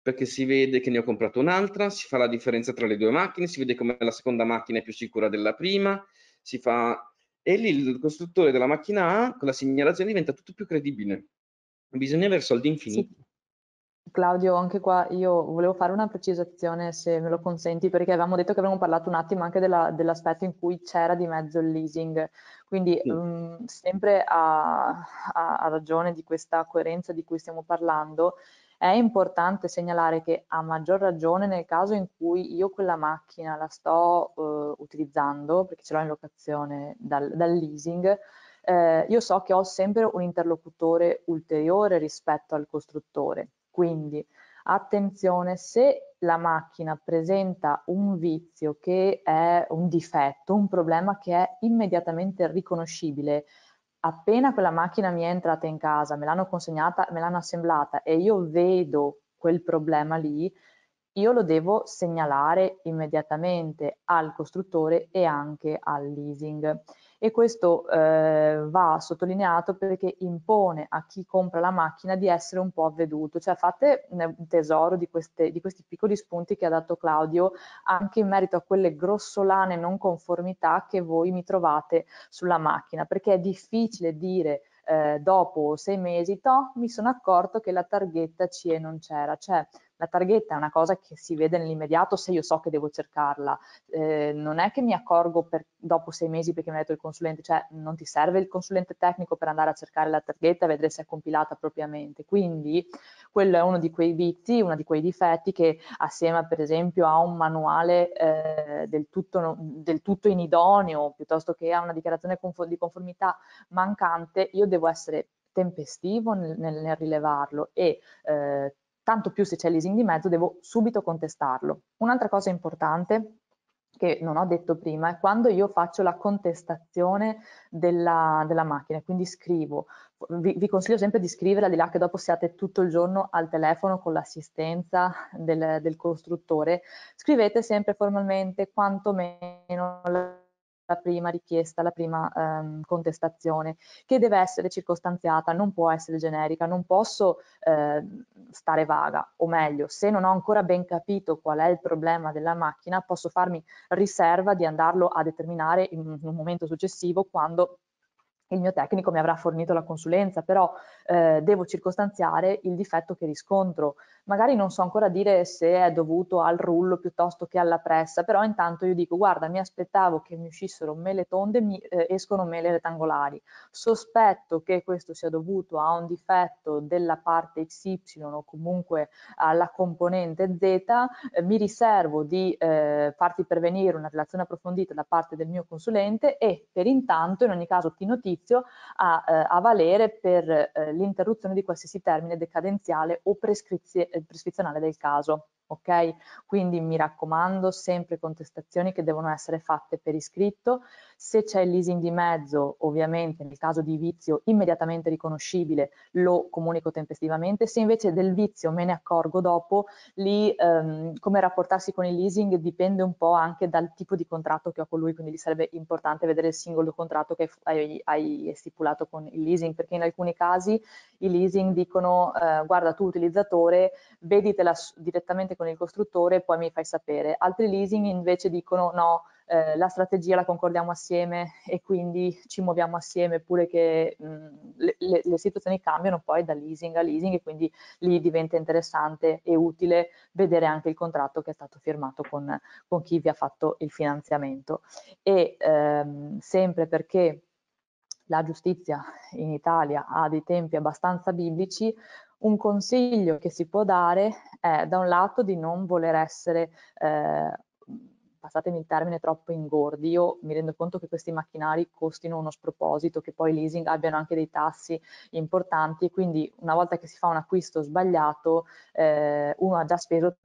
perché si vede che ne ho comprato un'altra, si fa la differenza tra le due macchine, si vede come la seconda macchina è più sicura della prima, si fa e lì il costruttore della macchina A con la segnalazione diventa tutto più credibile. Bisogna avere soldi infiniti. Sì. Claudio, anche qua io volevo fare una precisazione, se me lo consenti, perché avevamo detto che avremmo parlato un attimo anche della, dell'aspetto in cui c'era di mezzo il leasing, quindi sì. um, sempre a, a, a ragione di questa coerenza di cui stiamo parlando, è importante segnalare che a maggior ragione nel caso in cui io quella macchina la sto eh, utilizzando, perché ce l'ho in locazione dal, dal leasing, eh, io so che ho sempre un interlocutore ulteriore rispetto al costruttore. Quindi attenzione, se la macchina presenta un vizio che è un difetto, un problema che è immediatamente riconoscibile appena quella macchina mi è entrata in casa, me l'hanno consegnata, me l'hanno assemblata e io vedo quel problema lì, io lo devo segnalare immediatamente al costruttore e anche al leasing e questo eh, va sottolineato perché impone a chi compra la macchina di essere un po' avveduto, cioè fate tesoro di, queste, di questi piccoli spunti che ha dato Claudio anche in merito a quelle grossolane non conformità che voi mi trovate sulla macchina, perché è difficile dire eh, dopo sei mesi, to, mi sono accorto che la targhetta CE non c'era, cioè la targhetta è una cosa che si vede nell'immediato se io so che devo cercarla, eh, non è che mi accorgo per, dopo sei mesi perché mi ha detto il consulente, cioè non ti serve il consulente tecnico per andare a cercare la targhetta e vedere se è compilata propriamente, quindi quello è uno di quei vizi, uno di quei difetti che assieme per esempio a un manuale eh, del, tutto, del, tutto, inidoneo piuttosto che a una dichiarazione di conformità mancante, io devo essere tempestivo nel, nel, nel rilevarlo e eh, tanto più se c'è leasing di mezzo devo subito contestarlo. Un'altra cosa importante che non ho detto prima è quando io faccio la contestazione della, della macchina, quindi scrivo, vi, vi, consiglio sempre di scrivere di là che dopo siate tutto il giorno al telefono con l'assistenza del, del costruttore, scrivete sempre formalmente quantomeno la la prima richiesta, la prima ehm, contestazione, che deve essere circostanziata, non può essere generica, non posso eh, stare vaga, o meglio, se non ho ancora ben capito qual è il problema della macchina, posso farmi riserva di andarlo a determinare in un momento successivo quando il mio tecnico mi avrà fornito la consulenza, però eh, devo circostanziare il difetto che riscontro. Magari non so ancora dire se è dovuto al rullo piuttosto che alla pressa, però intanto io dico guarda mi aspettavo che mi uscissero mele tonde, mi eh, escono mele rettangolari. Sospetto che questo sia dovuto a un difetto della parte XY o comunque alla componente Z, eh, mi riservo di eh, farti pervenire una relazione approfondita da parte del mio consulente e per intanto in ogni caso ti servizio a, eh, a valere per eh, l'interruzione di qualsiasi termine decadenziale o eh, prescrizionale del caso ok? Quindi mi raccomando, sempre contestazioni che devono essere fatte per iscritto. Se c'è il leasing di mezzo, ovviamente nel caso di vizio immediatamente riconoscibile, lo comunico tempestivamente. Se invece del vizio me ne accorgo dopo, lì ehm, come rapportarsi con il leasing dipende un po' anche dal tipo di contratto che ho con lui, quindi sarebbe importante vedere il singolo contratto che hai, hai stipulato con il leasing, perché in alcuni casi i leasing dicono eh, guarda tu utilizzatore, veditela direttamente con il costruttore e poi mi fai sapere. Altri leasing invece dicono no, eh, la strategia la concordiamo assieme e quindi ci muoviamo assieme, pure che mh, le, le, le, situazioni cambiano poi da leasing a leasing e quindi lì diventa interessante e utile vedere anche il contratto che è stato firmato con, con chi vi ha fatto il finanziamento. E ehm, sempre perché la giustizia in Italia ha dei tempi abbastanza biblici, un consiglio che si può dare è da un lato di non voler essere eh, passatemi il termine, troppo ingordi. Io mi rendo conto che questi macchinari costino uno sproposito, che poi leasing abbiano anche dei tassi importanti e quindi una volta che si fa un acquisto sbagliato eh, uno ha già speso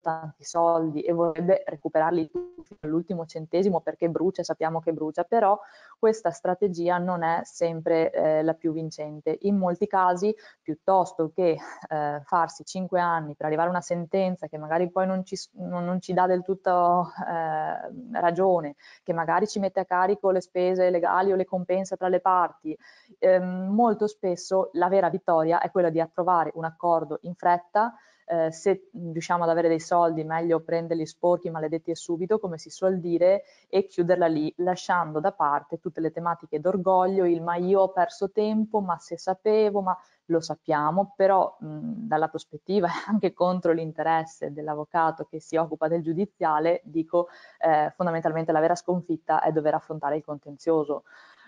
tanti soldi e vorrebbe recuperarli tutti all'ultimo centesimo perché brucia, sappiamo che brucia, però questa strategia non è sempre eh, la più vincente. In molti casi, piuttosto che eh, farsi cinque anni per arrivare a una sentenza che magari poi non ci, non, non ci dà del tutto eh, ragione, che magari ci mette a carico le spese legali o le compensa tra le parti, ehm, molto spesso la vera vittoria è quella di approvare un accordo in fretta eh, se riusciamo ad avere dei soldi meglio prenderli sporchi, maledetti e subito, come si suol dire, e chiuderla lì, lasciando da parte tutte le tematiche d'orgoglio, il ma io ho perso tempo, ma se sapevo, ma lo sappiamo, però mh, dalla prospettiva anche contro l'interesse dell'avvocato che si occupa del giudiziale, dico eh, fondamentalmente la vera sconfitta è dover affrontare il contenzioso.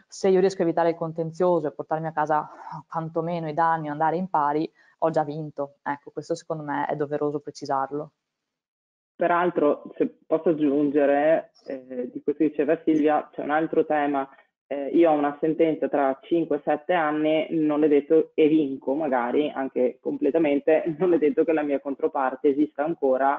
Se io riesco a evitare il contenzioso e portarmi a casa quantomeno i danni o andare in pari, ho già vinto. Ecco, questo secondo me è doveroso precisarlo. Peraltro, se posso aggiungere, eh, di questo diceva Silvia, c'è un altro tema. Eh, io ho una sentenza tra 5 e 7 anni, non è detto, e vinco magari anche completamente, non è detto che la mia controparte esista ancora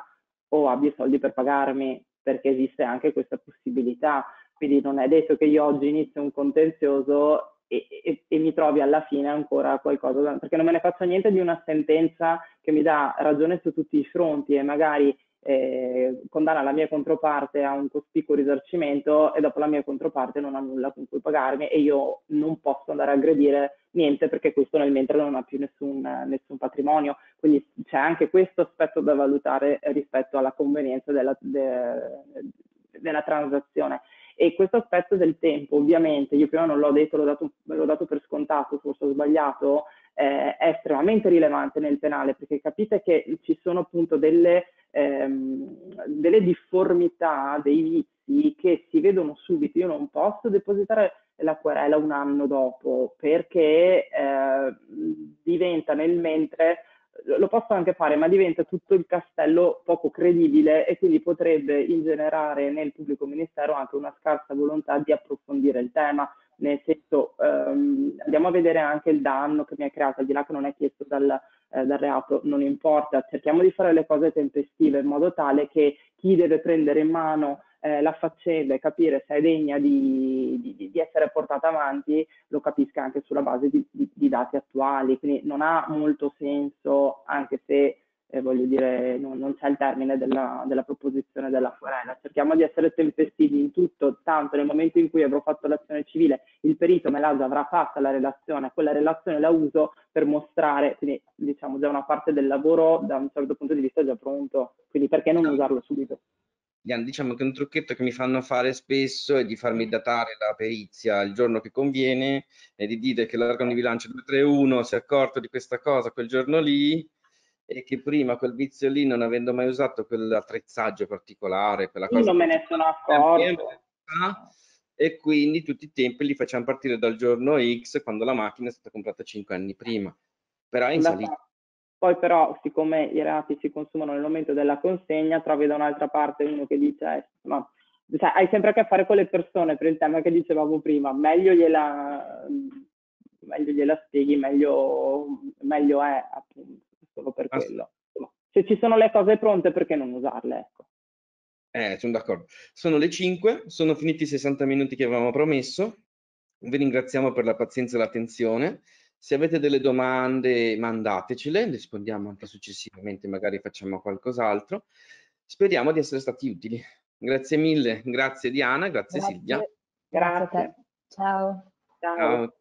o abbia i soldi per pagarmi, perché esiste anche questa possibilità. Quindi non è detto che io oggi inizio un contenzioso e, e, e, mi trovi alla fine ancora qualcosa, perché non me ne faccio niente di una sentenza che mi dà ragione su tutti i fronti e magari eh, condanna la mia controparte a un cospicuo risarcimento e dopo la mia controparte non ha nulla con cui pagarmi e io non posso andare a aggredire niente perché questo nel mentre non ha più nessun, nessun patrimonio. Quindi c'è anche questo aspetto da valutare rispetto alla convenienza della, de, della transazione. E questo aspetto del tempo, ovviamente, io prima non l'ho detto, l'ho dato, l'ho dato per scontato, forse ho sbagliato, eh, è estremamente rilevante nel penale, perché capite che ci sono appunto delle, ehm, delle difformità, dei vizi che si vedono subito. Io non posso depositare la querela un anno dopo perché eh, diventa nel mentre lo posso anche fare, ma diventa tutto il castello poco credibile e quindi potrebbe ingenerare nel pubblico ministero anche una scarsa volontà di approfondire il tema. Nel senso, ehm, andiamo a vedere anche il danno che mi ha creato, al di là che non è chiesto dal, eh, dal reato, non importa, cerchiamo di fare le cose tempestive in modo tale che chi deve prendere in mano eh, la faccenda e capire se è degna di, di, di, essere portata avanti, lo capisca anche sulla base di, di dati attuali. Quindi non ha molto senso, anche se eh, voglio dire, non, non c'è il termine della, della, proposizione della querela. Cerchiamo di essere tempestivi in tutto, tanto nel momento in cui avrò fatto l'azione civile, il perito me la avrà fatta la relazione, quella relazione la uso per mostrare, quindi diciamo già una parte del lavoro da un certo punto di vista è già pronto, quindi perché non usarlo subito? Diciamo che un trucchetto che mi fanno fare spesso è di farmi datare la perizia il giorno che conviene e di dire che l'organo di bilancio 231 si è accorto di questa cosa quel giorno lì e che prima quel vizio lì non avendo mai usato quell'attrezzaggio particolare quella cosa non me ne sono accorto. e quindi tutti i tempi li facciamo partire dal giorno X quando la macchina è stata comprata 5 anni prima però è in salita poi però, siccome i reati si consumano nel momento della consegna, trovi da un'altra parte uno che dice, eh, ma cioè, hai sempre a che fare con le persone per il tema che dicevamo prima, meglio gliela, meglio gliela spieghi, meglio, meglio è appunto, solo per quello. Se ci sono le cose pronte, perché non usarle? Ecco. Eh, sono d'accordo. Sono le 5, sono finiti i 60 minuti che avevamo promesso. Vi ringraziamo per la pazienza e l'attenzione. Se avete delle domande mandatecele, rispondiamo anche successivamente, magari facciamo qualcos'altro. Speriamo di essere stati utili. Grazie mille, grazie Diana, grazie, grazie. Silvia. Grazie. Ciao. Ciao. Ciao.